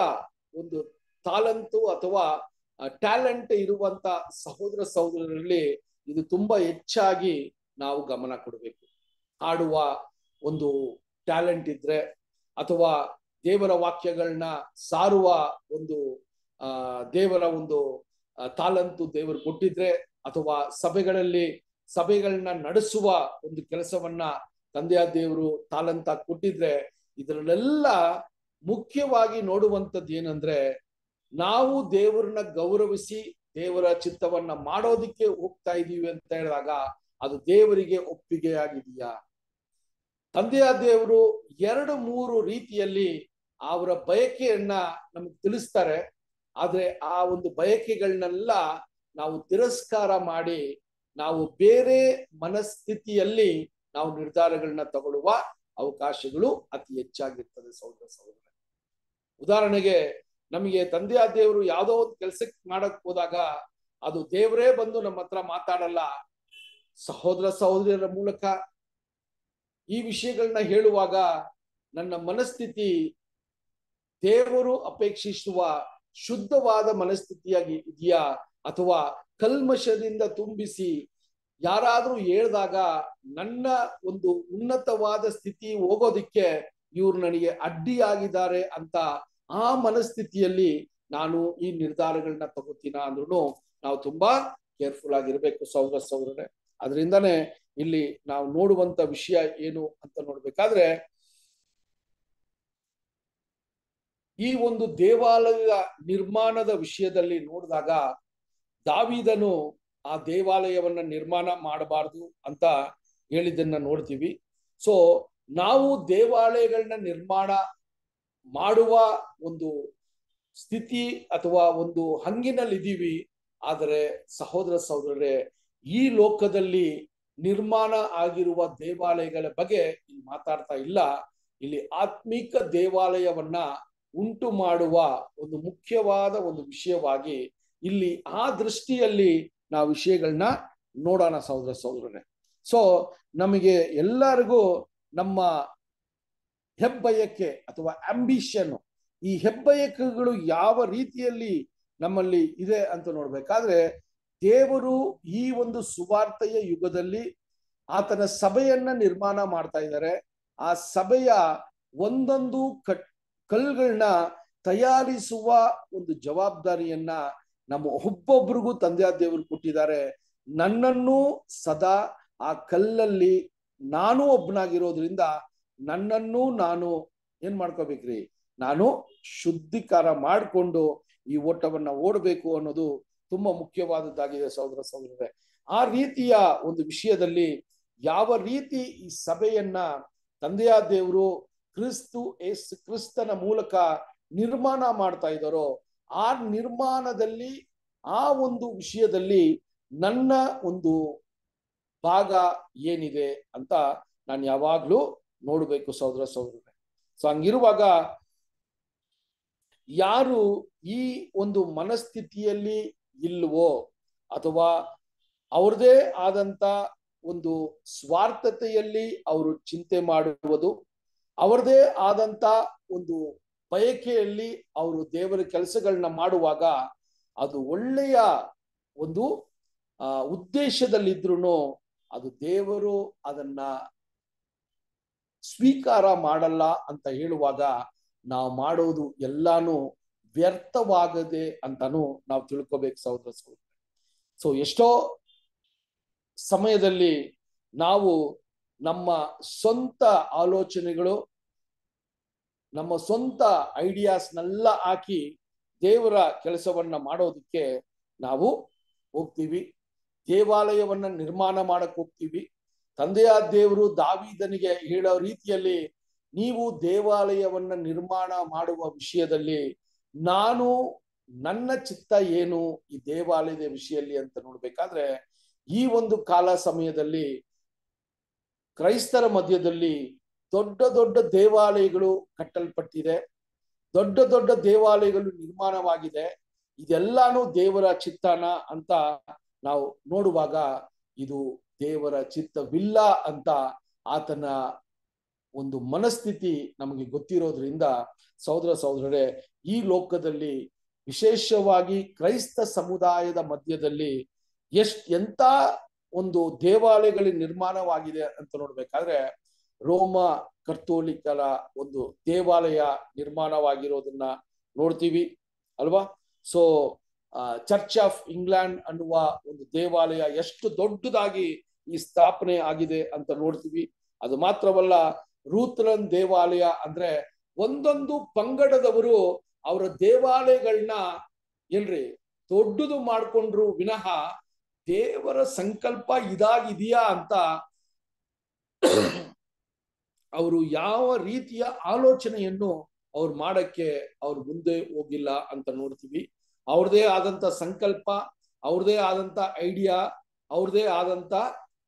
ಒಂದು ತಾಲಂತು ಅಥವಾ ಟ್ಯಾಲೆಂಟ್ ಇರುವಂತ ಸಹೋದರ ಸಹೋದರರಲ್ಲಿ ಇದು ತುಂಬಾ ಹೆಚ್ಚಾಗಿ ನಾವು ಗಮನ ಕೊಡಬೇಕು. ಹಾಡುವ ಒಂದು ಟ್ಯಾಲೆಂಟ್ ಇದ್ರೆ ಅಥವಾ ದೇವರ ವಾಕ್ಯಗಳನ್ನ ಸಾರುವ ಒಂದು ದೇವರ ಒಂದು ತಾಲಂತು ದೇವರು ಕೊಟ್ಟಿದ್ರೆ ಅಥವಾ ಸಭೆಗಳಲ್ಲಿ ಸಭೆಗಳನ್ನ ನಡೆಸುವ ಒಂದು ಕೆಲಸವನ್ನ ತಂದೆಯ ದೇವರು ತಾಲಂತ ಕೊಟ್ಟಿದ್ರೆ ಇದರಲ್ಲೆಲ್ಲ ಮುಖ್ಯವಾಗಿ ನೋಡುವಂಥದ್ದು ಏನಂದ್ರೆ ನಾವು ದೇವರನ್ನ ಗೌರವಿಸಿ ದೇವರ ಚಿತ್ತವನ್ನ ಮಾಡೋದಿಕ್ಕೆ ಹೋಗ್ತಾ ಇದೀವಿ ಅಂತ ಹೇಳಿದಾಗ ಅದು ದೇವರಿಗೆ ಒಪ್ಪಿಗೆಯಾಗಿದೆಯಾ? ತಂದೆಯ ದೇವರು ಎರಡು ಮೂರು ರೀತಿಯಲ್ಲಿ ಅವರ ಬಯಕೆಯನ್ನ ನಮಗೆ ತಿಳಿಸ್ತಾರೆ. ಆದ್ರೆ ಆ ಒಂದು ಬಯಕೆಗಳನ್ನೆಲ್ಲ ನಾವು ತಿರಸ್ಕಾರ ಮಾಡಿ ನಾವು ಬೇರೆ ಮನಸ್ಥಿತಿಯಲ್ಲಿ ನಾವು ನಿರ್ಧಾರಗಳನ್ನ ತಗೊಳ್ಳುವ ಅವಕಾಶಗಳು ಅತಿ ಹೆಚ್ಚಾಗಿರ್ತದೆ ಸಹೋದರ ಸಹೋದರ. ಉದಾಹರಣೆಗೆ ನಮಗೆ ತಂದೆಯ ದೇವರು ಯಾವುದೋ ಒಂದು ಕೆಲಸಕ್ಕೆ ಮಾಡಕ್ ಹೋದಾಗ ಅದು ದೇವರೇ ಬಂದು ನಮ್ಮ ಹತ್ರ ಮಾತಾಡಲ್ಲ. ಸಹೋದರ ಸಹೋದರಿಯರ ಮೂಲಕ ಈ ವಿಷಯಗಳನ್ನ ಹೇಳುವಾಗ ನನ್ನ ಮನಸ್ಥಿತಿ ದೇವರು ಅಪೇಕ್ಷಿಸುವ ಶುದ್ಧವಾದ ಮನಸ್ಥಿತಿಯಾಗಿ ಇದೆಯಾ ಅಥವಾ ಕಲ್ಮಶದಿಂದ ತುಂಬಿಸಿ ಯಾರಾದರೂ ಹೇಳಿದಾಗ ನನ್ನ ಒಂದು ಉನ್ನತವಾದ ಸ್ಥಿತಿ ಹೋಗೋದಿಕ್ಕೆ ಇವ್ರು ನನಗೆ ಅಡ್ಡಿಯಾಗಿದ್ದಾರೆ ಅಂತ ಆ ಮನಸ್ಥಿತಿಯಲ್ಲಿ ನಾನು ಈ ನಿರ್ಧಾರಗಳನ್ನ ತಗೋತೀನ ಅಂದ್ರೂ ನಾವು ತುಂಬಾ ಕೇರ್ಫುಲ್ ಆಗಿರ್ಬೇಕು ಸಹೋದರ ಸಹೋದರರೇ. ಅದರಿಂದನೇ ಇಲ್ಲಿ ನಾವು ನೋಡುವಂತ ವಿಷಯ ಏನು ಅಂತ ನೋಡ್ಬೇಕಾದ್ರೆ, ಈ ಒಂದು ದೇವಾಲಯ ನಿರ್ಮಾಣದ ವಿಷಯದಲ್ಲಿ ನೋಡಿದಾಗ ದಾವಿದನು ಆ ದೇವಾಲಯವನ್ನ ನಿರ್ಮಾಣ ಮಾಡಬಾರ್ದು ಅಂತ ಹೇಳಿದ್ದನ್ನ ನೋಡ್ತೀವಿ. ಸೊ ನಾವು ದೇವಾಲಯಗಳನ್ನ ನಿರ್ಮಾಣ ಮಾಡುವ ಒಂದು ಸ್ಥಿತಿ ಅಥವಾ ಒಂದು ಹಂಗಿನಲ್ಲಿದ್ದೀವಿ. ಆದರೆ ಸಹೋದರ ಸಹೋದರರೇ ಈ ಲೋಕದಲ್ಲಿ ನಿರ್ಮಾಣ ಆಗಿರುವ ದೇವಾಲಯಗಳ ಬಗ್ಗೆ ಇಲ್ಲಿ ಮಾತಾಡ್ತಾ ಇಲ್ಲ. ಇಲ್ಲಿ ಆತ್ಮಿಕ ದೇವಾಲಯವನ್ನ ಉಂಟು ಮಾಡುವ ಒಂದು ಮುಖ್ಯವಾದ ಒಂದು ವಿಷಯವಾಗಿ ಇಲ್ಲಿ ಆ ದೃಷ್ಟಿಯಲ್ಲಿ ನಾವು ವಿಷಯಗಳನ್ನ ನೋಡೋಣ ಸಹೋದರ ಸಹೋದರನೇ ಸೊ ನಮಗೆ ಎಲ್ಲರಿಗೂ ನಮ್ಮ ಹೆಬ್ಬಯಕೆ ಅಥವಾ ಆಂಬಿಷನ್ ಈ ಹೆಬ್ಬಯಕೆಗಳು ಯಾವ ರೀತಿಯಲ್ಲಿ ನಮ್ಮಲ್ಲಿ ಇದೆ ಅಂತ ನೋಡ್ಬೇಕಾದ್ರೆ ದೇವರು ಈ ಒಂದು ಸುವಾರ್ತೆಯ ಯುಗದಲ್ಲಿ ಆತನ ಸಭೆಯನ್ನ ನಿರ್ಮಾಣ ಮಾಡ್ತಾ ಇದ್ದಾರೆ. ಆ ಸಭೆಯ ಒಂದೊಂದು ಕಟ್, ಕಲ್ಗಳನ್ನ ತಯಾರಿಸುವ ಒಂದು ಜವಾಬ್ದಾರಿಯನ್ನ ನಮ್ಮ ಒಬ್ಬೊಬ್ರಿಗೂ ತಂದೆಯ ದೇವರು ಕೊಟ್ಟಿದ್ದಾರೆ. ನನ್ನನ್ನು ಸದಾ ಆ ಕಲ್ಲಲ್ಲಿ ನಾನು ಒಬ್ಬನಾಗಿರೋದ್ರಿಂದ ನನ್ನನ್ನು ನಾನು ಏನ್ ಮಾಡ್ಕೋಬೇಕ್ರಿ? ನಾನು ಶುದ್ಧೀಕಾರ ಮಾಡಿಕೊಂಡು ಈ ಓಟವನ್ನ ಓಡಬೇಕು ಅನ್ನೋದು ತುಂಬಾ ಮುಖ್ಯವಾದದ್ದಾಗಿದೆ ಸಹೋದರ ಸಹೋದರರೇ. ಆ ರೀತಿಯ ಒಂದು ವಿಷಯದಲ್ಲಿ ಯಾವ ರೀತಿ ಈ ಸಭೆಯನ್ನ ತಂದೆಯ ದೇವರು ಕ್ರಿಸ್ತು ಎಸ್ ಕ್ರಿಸ್ತನ ಮೂಲಕ ನಿರ್ಮಾಣ ಮಾಡ್ತಾ ಇದ್ದಾರೋ, ಆ ನಿರ್ಮಾಣದಲ್ಲಿ, ಆ ಒಂದು ವಿಷಯದಲ್ಲಿ ನನ್ನ ಒಂದು ಭಾಗ ಏನಿದೆ ಅಂತ ನಾನು ಯಾವಾಗ್ಲೂ ನೋಡ್ಬೇಕು ಸಹೋದರ ಸಹೋದರರೇ. ಸೊ ಹಂಗಿರುವಾಗ ಯಾರು ಈ ಒಂದು ಮನಸ್ಥಿತಿಯಲ್ಲಿ ಇಲ್ವೋ ಅಥವಾ ಅವ್ರದೇ ಆದಂತ ಒಂದು ಸ್ವಾರ್ಥತೆಯಲ್ಲಿ ಅವರು ಚಿಂತೆ ಮಾಡುವುದು, ಅವರದೇ ಆದಂತ ಒಂದು ಬಯಕೆಯಲ್ಲಿ ಅವರು ದೇವರ ಕೆಲಸಗಳನ್ನ ಮಾಡುವಾಗ ಅದು ಒಳ್ಳೆಯ ಒಂದು, ಆ ಉದ್ದೇಶದಲ್ಲಿದ್ರು ಅದು ದೇವರು ಅದನ್ನ ಸ್ವೀಕಾರ ಮಾಡಲ್ಲ ಅಂತ ಹೇಳುವಾಗ ನಾವು ಮಾಡೋದು ಎಲ್ಲಾನು ವ್ಯರ್ಥವಾಗದೆ ಅಂತಾನು ನಾವು ತಿಳ್ಕೊಬೇಕು ಸಹೋದರ ಸೊ ಎಷ್ಟೋ ಸಮಯದಲ್ಲಿ ನಾವು ನಮ್ಮ ಸ್ವಂತ ಆಲೋಚನೆಗಳು, ನಮ್ಮ ಸ್ವಂತ ಐಡಿಯಾಸ್ನೆಲ್ಲ ಹಾಕಿ ದೇವರ ಕೆಲಸವನ್ನ ಮಾಡೋದಕ್ಕೆ ನಾವು ಹೋಗ್ತೀವಿ. ದೇವಾಲಯವನ್ನ ನಿರ್ಮಾಣ ಮಾಡಕ್ ಹೋಗ್ತೀವಿ. ತಂದೆಯ ದೇವರು ದಾವಿದನಿಗೆ ಹೇಳೋ ರೀತಿಯಲ್ಲಿ ನೀವು ದೇವಾಲಯವನ್ನ ನಿರ್ಮಾಣ ಮಾಡುವ ವಿಷಯದಲ್ಲಿ ನಾನು ನನ್ನ ಚಿತ್ತ ಏನು ಈ ದೇವಾಲಯದ ವಿಷಯದಲ್ಲಿ ಅಂತ ನೋಡ್ಬೇಕಾದ್ರೆ ಈ ಒಂದು ಕಾಲ ಸಮಯದಲ್ಲಿ ಕ್ರೈಸ್ತರ ಮಧ್ಯದಲ್ಲಿ ದೊಡ್ಡ ದೊಡ್ಡ ದೇವಾಲಯಗಳು ಕಟ್ಟಲ್ಪಟ್ಟಿದೆ. ದೊಡ್ಡ ದೊಡ್ಡ ದೇವಾಲಯಗಳು ನಿರ್ಮಾಣವಾಗಿದೆ. ಇದೆಲ್ಲಾನು ದೇವರ ಚಿತ್ತನ ಅಂತ ನಾವು ನೋಡುವಾಗ ಇದು ದೇವರ ಚಿತ್ತವಿಲ್ಲ ಅಂತ ಆತನ ಒಂದು ಮನಸ್ಥಿತಿ ನಮಗೆ ಗೊತ್ತಿರೋದ್ರಿಂದ ಸಹೋದರ ಸಹೋದರರೇ, ಈ ಲೋಕದಲ್ಲಿ ವಿಶೇಷವಾಗಿ ಕ್ರೈಸ್ತ ಸಮುದಾಯದ ಮಧ್ಯದಲ್ಲಿ ಎಷ್ಟ್ ಎಂತ ಒಂದು ದೇವಾಲಯಗಳ ನಿರ್ಮಾಣವಾಗಿದೆ ಅಂತ ನೋಡ್ಬೇಕಾದ್ರೆ, ರೋಮ ಕರ್ತೋಲಿಕರ ಒಂದು ದೇವಾಲಯ ನಿರ್ಮಾಣವಾಗಿರೋದನ್ನ ನೋಡ್ತೀವಿ, ಅಲ್ವಾ? ಸೊ ಚರ್ಚ್ ಆಫ್ ಇಂಗ್ಲೆಂಡ್ ಅನ್ನುವ ಒಂದು ದೇವಾಲಯ ಎಷ್ಟು ದೊಡ್ಡದಾಗಿ ಈ ಸ್ಥಾಪನೆ ಆಗಿದೆ ಅಂತ ನೋಡ್ತೀವಿ. ಅದು ಮಾತ್ರವಲ್ಲ, ರೂತ್ರನ್ ದೇವಾಲಯ ಅಂದ್ರೆ ಒಂದೊಂದು ಪಂಗಡದವರು ಅವರ ದೇವಾಲಯಗಳನ್ನ ಏನ್ರಿ ದೊಡ್ಡದು ಮಾಡ್ಕೊಂಡ್ರು ವಿನಃ ದೇವರ ಸಂಕಲ್ಪ ಇದಾಗಿದೆಯಾ ಅಂತ ಅವರು ಯಾವ ರೀತಿಯ ಆಲೋಚನೆಯನ್ನು ಅವ್ರು ಮಾಡಕ್ಕೆ ಅವ್ರು ಮುಂದೆ ಹೋಗಿಲ್ಲ ಅಂತ ನೋಡ್ತೀವಿ. ಅವ್ರದೇ ಆದಂತ ಸಂಕಲ್ಪ, ಅವ್ರದೇ ಆದಂತ ಐಡಿಯಾ ಅವ್ರದೇ ಆದಂತ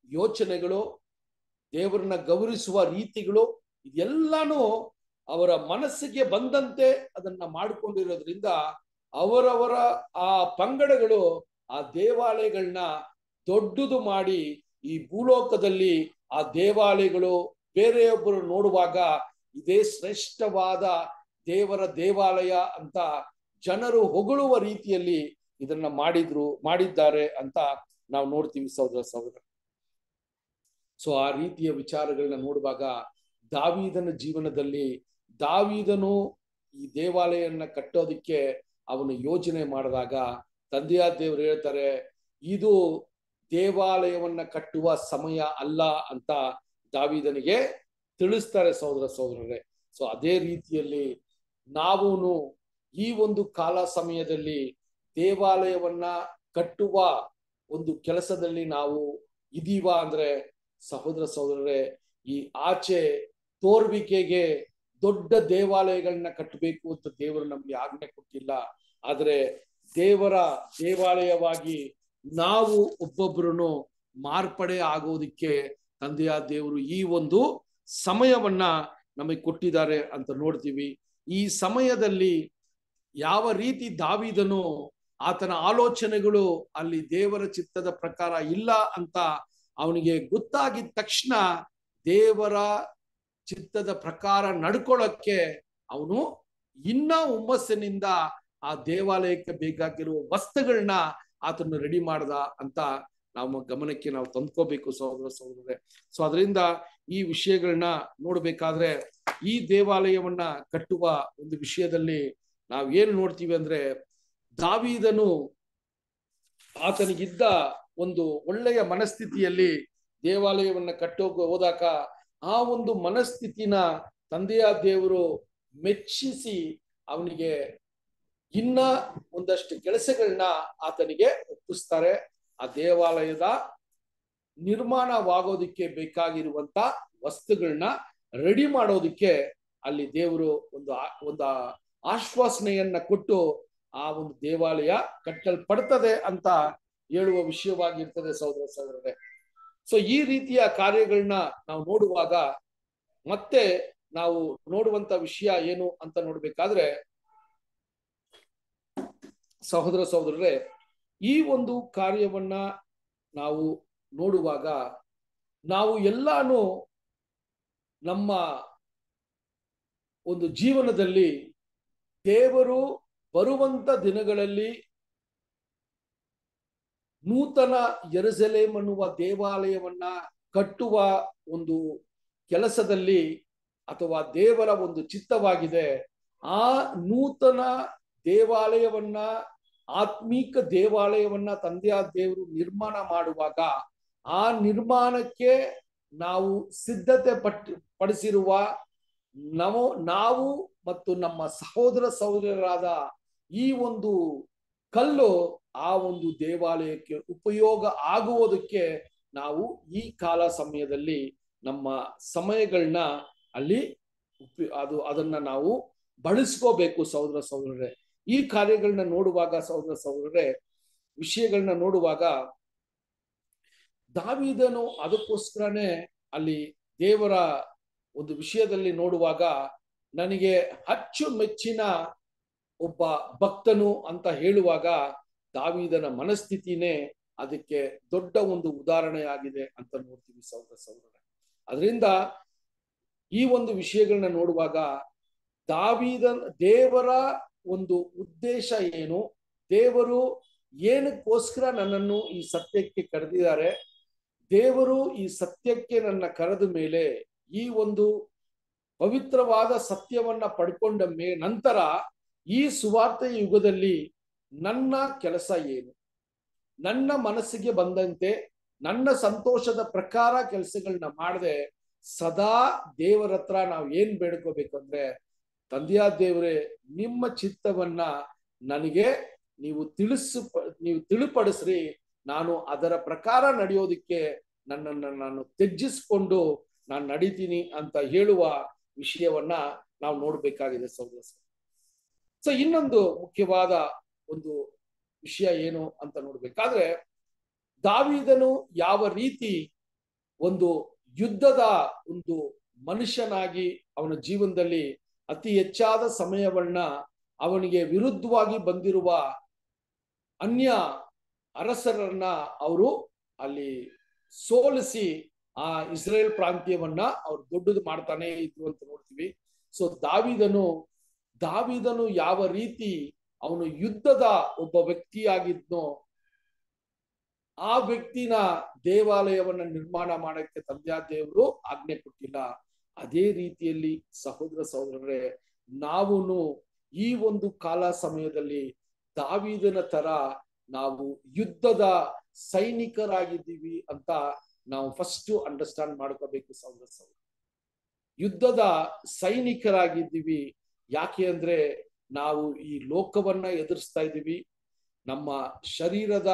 ಯೋಚನೆಗಳು, ದೇವರನ್ನ ಗೌರವಿಸುವ ರೀತಿಗಳು, ಇದೆಲ್ಲಾನು ಅವರ ಮನಸ್ಸಿಗೆ ಬಂದಂತೆ ಅದನ್ನ ಮಾಡಿಕೊಂಡಿರೋದ್ರಿಂದ ಅವರವರ ಆ ಪಂಗಡಗಳು, ಆ ದೇವಾಲಯಗಳನ್ನ ದೊಡ್ಡದು ಮಾಡಿ ಈ ಭೂಲೋಕದಲ್ಲಿ ಆ ದೇವಾಲಯಗಳು ಬೇರೆಯೊಬ್ಬರು ನೋಡುವಾಗ ಇದೇ ಶ್ರೇಷ್ಠವಾದ ದೇವರ ದೇವಾಲಯ ಅಂತ ಜನರು ಹೊಗಳುವ ರೀತಿಯಲ್ಲಿ ಇದನ್ನ ಮಾಡಿದ್ರು, ಮಾಡಿದ್ದಾರೆ ಅಂತ ನಾವು ನೋಡ್ತೀವಿ ಸಹೋದರ ಸಹೋದರ. ಸೊ ಆ ರೀತಿಯ ವಿಚಾರಗಳನ್ನ ನೋಡುವಾಗ ದಾವಿದನ ಜೀವನದಲ್ಲಿ ದಾವೀದನು ಈ ದೇವಾಲಯನ್ನ ಕಟ್ಟೋದಿಕ್ಕೆ ಅವನು ಯೋಜನೆ ಮಾಡಿದಾಗ ತಂದೆಯ ದೇವರು ಹೇಳ್ತಾರೆ, ಇದು ದೇವಾಲಯವನ್ನ ಕಟ್ಟುವ ಸಮಯ ಅಲ್ಲ ಅಂತ ದಾವಿದನಿಗೆ ತಿಳಿಸ್ತಾರೆ ಸಹೋದರ ಸಹೋದರರೇ. ಸೊ ಅದೇ ರೀತಿಯಲ್ಲಿ ನಾವು ಈ ಒಂದು ಕಾಲ ಸಮಯದಲ್ಲಿ ದೇವಾಲಯವನ್ನ ಕಟ್ಟುವ ಒಂದು ಕೆಲಸದಲ್ಲಿ ನಾವು ಇದೀವ ಅಂದ್ರೆ ಸಹೋದರ ಸಹೋದರರೇ, ಈ ಆಚೆ ತೋರ್ವಿಕೆಗೆ ದೊಡ್ಡ ದೇವಾಲಯಗಳನ್ನ ಕಟ್ಟಬೇಕು ಅಂತ ದೇವರು ನಮ್ಗೆ ಆಜ್ಞೆ ಕೊಟ್ಟಿಲ್ಲ. ಆದ್ರೆ ದೇವರ ದೇವಾಲಯವಾಗಿ ನಾವು ಒಬ್ಬೊಬ್ಬರನ್ನು ಮಾರ್ಪಡೆ ಆಗೋದಿಕ್ಕೆ ತಂದೆಯ ದೇವರು ಈ ಒಂದು ಸಮಯವನ್ನ ನಮಗೆ ಕೊಟ್ಟಿದ್ದಾರೆ ಅಂತ ನೋಡ್ತೀವಿ. ಈ ಸಮಯದಲ್ಲಿ ಯಾವ ರೀತಿ ದಾವಿದನು ಆತನ ಆಲೋಚನೆಗಳು ಅಲ್ಲಿ ದೇವರ ಚಿತ್ತದ ಪ್ರಕಾರ ಇಲ್ಲ ಅಂತ ಅವನಿಗೆ ಗೊತ್ತಾಗಿದ ತಕ್ಷಣ ದೇವರ ಚಿತ್ತದ ಪ್ರಕಾರ ನಡ್ಕೊಳ್ಳೋಕ್ಕೆ ಅವನು ಇನ್ನ ಹುಮ್ಮಸ್ಸಿನಿಂದ ಆ ದೇವಾಲಯಕ್ಕೆ ಬೇಕಾಗಿರುವ ವಸ್ತುಗಳನ್ನ ಆತನ್ನು ರೆಡಿ ಮಾಡ್ದ ಅಂತ ನಾವು ಗಮನಕ್ಕೆ ನಾವು ತಂದ್ಕೋಬೇಕು ಸಹೋದರ ಸಹೋದರರೇ. ಸೊ ಅದರಿಂದ ಈ ವಿಷಯಗಳನ್ನ ನೋಡ್ಬೇಕಾದ್ರೆ ಈ ದೇವಾಲಯವನ್ನ ಕಟ್ಟುವ ಒಂದು ವಿಷಯದಲ್ಲಿ ನಾವು ಏನು ನೋಡ್ತೀವಿ ಅಂದ್ರೆ ದಾವಿದನು ಆತನಿಗಿದ್ದ ಒಂದು ಒಳ್ಳೆಯ ಮನಸ್ಥಿತಿಯಲ್ಲಿ ದೇವಾಲಯವನ್ನ ಕಟ್ಟೋಕೆ ಹೋದಾಗ ಆ ಒಂದು ಮನಸ್ಥಿತಿನ ತಂದೆಯ ದೇವರು ಮೆಚ್ಚಿಸಿ ಅವನಿಗೆ ಇನ್ನ ಒಂದಷ್ಟು ಕೆಲಸಗಳನ್ನ ಆತನಿಗೆ ಒಪ್ಪಿಸ್ತಾರೆ. ಆ ದೇವಾಲಯದ ನಿರ್ಮಾಣವಾಗೋದಿಕ್ಕೆ ಬೇಕಾಗಿರುವಂತ ವಸ್ತುಗಳನ್ನ ರೆಡಿ ಮಾಡೋದಿಕ್ಕೆ ಅಲ್ಲಿ ದೇವರು ಒಂದು ಒಂದು ಆಶ್ವಾಸನೆಯನ್ನ ಕೊಟ್ಟು ಆ ಒಂದು ದೇವಾಲಯ ಕಟ್ಟಲ್ಪಡ್ತದೆ ಅಂತ ಹೇಳುವ ವಿಷಯವಾಗಿರ್ತದೆ ಸಹೋದರ ಸಹೋದರರೇ. ಸೊ ಈ ರೀತಿಯ ಕಾರ್ಯಗಳನ್ನ ನಾವು ನೋಡುವಾಗ ಮತ್ತೆ ನಾವು ನೋಡುವಂತ ವಿಷಯ ಏನು ಅಂತ ನೋಡ್ಬೇಕಾದ್ರೆ, ಸಹೋದರ ಸಹೋದರರೇ, ಈ ಒಂದು ಕಾರ್ಯವನ್ನ ನಾವು ನೋಡುವಾಗ ನಾವು ಎಲ್ಲಾನು ನಮ್ಮ ಒಂದು ಜೀವನದಲ್ಲಿ ದೇವರು ಬರುವಂತ ದಿನಗಳಲ್ಲಿ ನೂತನ ಯೆರೂಸಲೇಮ್ ಅನ್ನುವ ದೇವಾಲಯವನ್ನ ಕಟ್ಟುವ ಒಂದು ಕೆಲಸದಲ್ಲಿ ಅಥವಾ ದೇವರ ಒಂದು ಚಿತ್ತವಾಗಿದೆ, ಆ ನೂತನ ದೇವಾಲಯವನ್ನ, ಆತ್ಮೀಕ ದೇವಾಲಯವನ್ನ ತಂದೆಯ ದೇವರು ನಿರ್ಮಾಣ ಮಾಡುವಾಗ ಆ ನಿರ್ಮಾಣಕ್ಕೆ ನಾವು ಸಿದ್ಧತೆ ಪಟ್ ಪಡಿಸಿರುವ ನಾವು ನಾವು ಮತ್ತು ನಮ್ಮ ಸಹೋದರ ಸಹೋದರರಾದ ಈ ಒಂದು ಕಲ್ಲು ಆ ಒಂದು ದೇವಾಲಯಕ್ಕೆ ಉಪಯೋಗ ಆಗುವುದಕ್ಕೆ ನಾವು ಈ ಕಾಲ ಸಮಯದಲ್ಲಿ ನಮ್ಮ ಸಮಯಗಳನ್ನ ಅಲ್ಲಿ ಅದು, ಅದನ್ನ ನಾವು ಬಳಸ್ಕೋಬೇಕು ಸಹೋದರ ಸಹೋದರರೇ. ಈ ಕಾರ್ಯಗಳನ್ನ ನೋಡುವಾಗ ಸಹೋದರ ಸಹೋದರರೇ ವಿಷಯಗಳನ್ನ ನೋಡುವಾಗ ದಾವಿದನು ಅದಕ್ಕೋಸ್ಕರನೇ ಅಲ್ಲಿ ದೇವರ ಒಂದು ವಿಷಯದಲ್ಲಿ ನೋಡುವಾಗ ನನಗೆ ಅಚ್ಚುಮೆಚ್ಚಿನ ಒಬ್ಬ ಭಕ್ತನು ಅಂತ ಹೇಳುವಾಗ ದಾವಿದನ ಮನಸ್ಥಿತಿನೇ ಅದಕ್ಕೆ ದೊಡ್ಡ ಒಂದು ಉದಾಹರಣೆಯಾಗಿದೆ ಅಂತ ನೋಡ್ತೀವಿ ಸೌರ ಸಹೋದರ ಅದರಿಂದ ಈ ಒಂದು ವಿಷಯಗಳನ್ನ ನೋಡುವಾಗ ದಾವಿದ ದೇವರ ಒಂದು ಉದ್ದೇಶ ಏನು? ದೇವರು ಏನಕ್ಕೋಸ್ಕರ ನನ್ನನ್ನು ಈ ಸತ್ಯಕ್ಕೆ ಕರೆದಿದ್ದಾರೆ? ದೇವರು ಈ ಸತ್ಯಕ್ಕೆ ನನ್ನ ಕರೆದ ಮೇಲೆ ಈ ಒಂದು ಪವಿತ್ರವಾದ ಸತ್ಯವನ್ನ ಪಡ್ಕೊಂಡ ಮೇ ನಂತರ ಈ ಸುವಾರ್ತೆ ಯುಗದಲ್ಲಿ ನನ್ನ ಕೆಲಸ ಏನು? ನನ್ನ ಮನಸ್ಸಿಗೆ ಬಂದಂತೆ ನನ್ನ ಸಂತೋಷದ ಪ್ರಕಾರ ಕೆಲಸಗಳನ್ನ ಮಾಡದೆ ಸದಾ ದೇವರ ಹತ್ರ ನಾವು ಏನ್ ಬೇಡ್ಕೋಬೇಕಂದ್ರೆ ತಂದೆಯ ದೇವರೇ, ನಿಮ್ಮ ಚಿತ್ತವನ್ನ ನನಗೆ ನೀವು ತಿಳಿಸು, ನೀವು ತಿಳಿಪಡಿಸ್ರಿ. ನಾನು ಅದರ ಪ್ರಕಾರ ನಡೆಯೋದಿಕ್ಕೆ ನನ್ನನ್ನು ನಾನು ತ್ಯಜಿಸ್ಕೊಂಡು ನಾನು ನಡೀತೀನಿ ಅಂತ ಹೇಳುವ ವಿಷಯವನ್ನ ನಾವು ನೋಡ್ಬೇಕಾಗಿದೆ ಸಹೋದರ ಸೊ ಇನ್ನೊಂದು ಮುಖ್ಯವಾದ ಒಂದು ವಿಷಯ ಏನು ಅಂತ ನೋಡ್ಬೇಕಾದ್ರೆ ದಾವಿದನು ಯಾವ ರೀತಿ ಒಂದು ಯುದ್ಧದ ಒಂದು ಮನುಷ್ಯನಾಗಿ ಅವನ ಜೀವನದಲ್ಲಿ ಅತಿ ಹೆಚ್ಚಾದ ಸಮಯವನ್ನ ಅವನಿಗೆ ವಿರುದ್ಧವಾಗಿ ಬಂದಿರುವ ಅನ್ಯ ಅರಸರನ್ನ ಅವರು ಅಲ್ಲಿ ಸೋಲಿಸಿ ಆ ಇಸ್ರೇಲ್ ಪ್ರಾಂತ್ಯವನ್ನ ಅವ್ರು ದೊಡ್ಡದು ಮಾಡ್ತಾನೆ ಇದ್ರು ಅಂತ ನೋಡ್ತೀವಿ. ಸೊ ದಾವಿದನು ದಾವಿದನು ಯಾವ ರೀತಿ ಅವನು ಯುದ್ಧದ ಒಬ್ಬ ವ್ಯಕ್ತಿಯಾಗಿದ್ನೋ ಆ ವ್ಯಕ್ತಿನ ದೇವಾಲಯವನ್ನ ನಿರ್ಮಾಣ ಮಾಡಕ್ಕೆ ತಂದೆಯ ದೇವರು ಆಜ್ಞೆ ಕೊಟ್ಟಿಲ್ಲ. ಅದೇ ರೀತಿಯಲ್ಲಿ ಸಹೋದರ ಸಹೋದರರೇ ನಾವು ಈ ಒಂದು ಕಾಲ ಸಮಯದಲ್ಲಿ ದಾವಿದನ ತರ ನಾವು ಯುದ್ಧದ ಸೈನಿಕರಾಗಿದ್ದೀವಿ ಅಂತ ನಾವು ಫಸ್ಟ್ ಅಂಡರ್ಸ್ಟ್ಯಾಂಡ್ ಮಾಡ್ಕೋಬೇಕು ಸಹೋದರ ಸಹೋದರ. ಯುದ್ಧದ ಸೈನಿಕರಾಗಿದ್ದೀವಿ. ಯಾಕೆ ಅಂದ್ರೆ ನಾವು ಈ ಲೋಕವನ್ನ ಎದುರಿಸ್ತಾ ಇದ್ದೀವಿ. ನಮ್ಮ ಶರೀರದ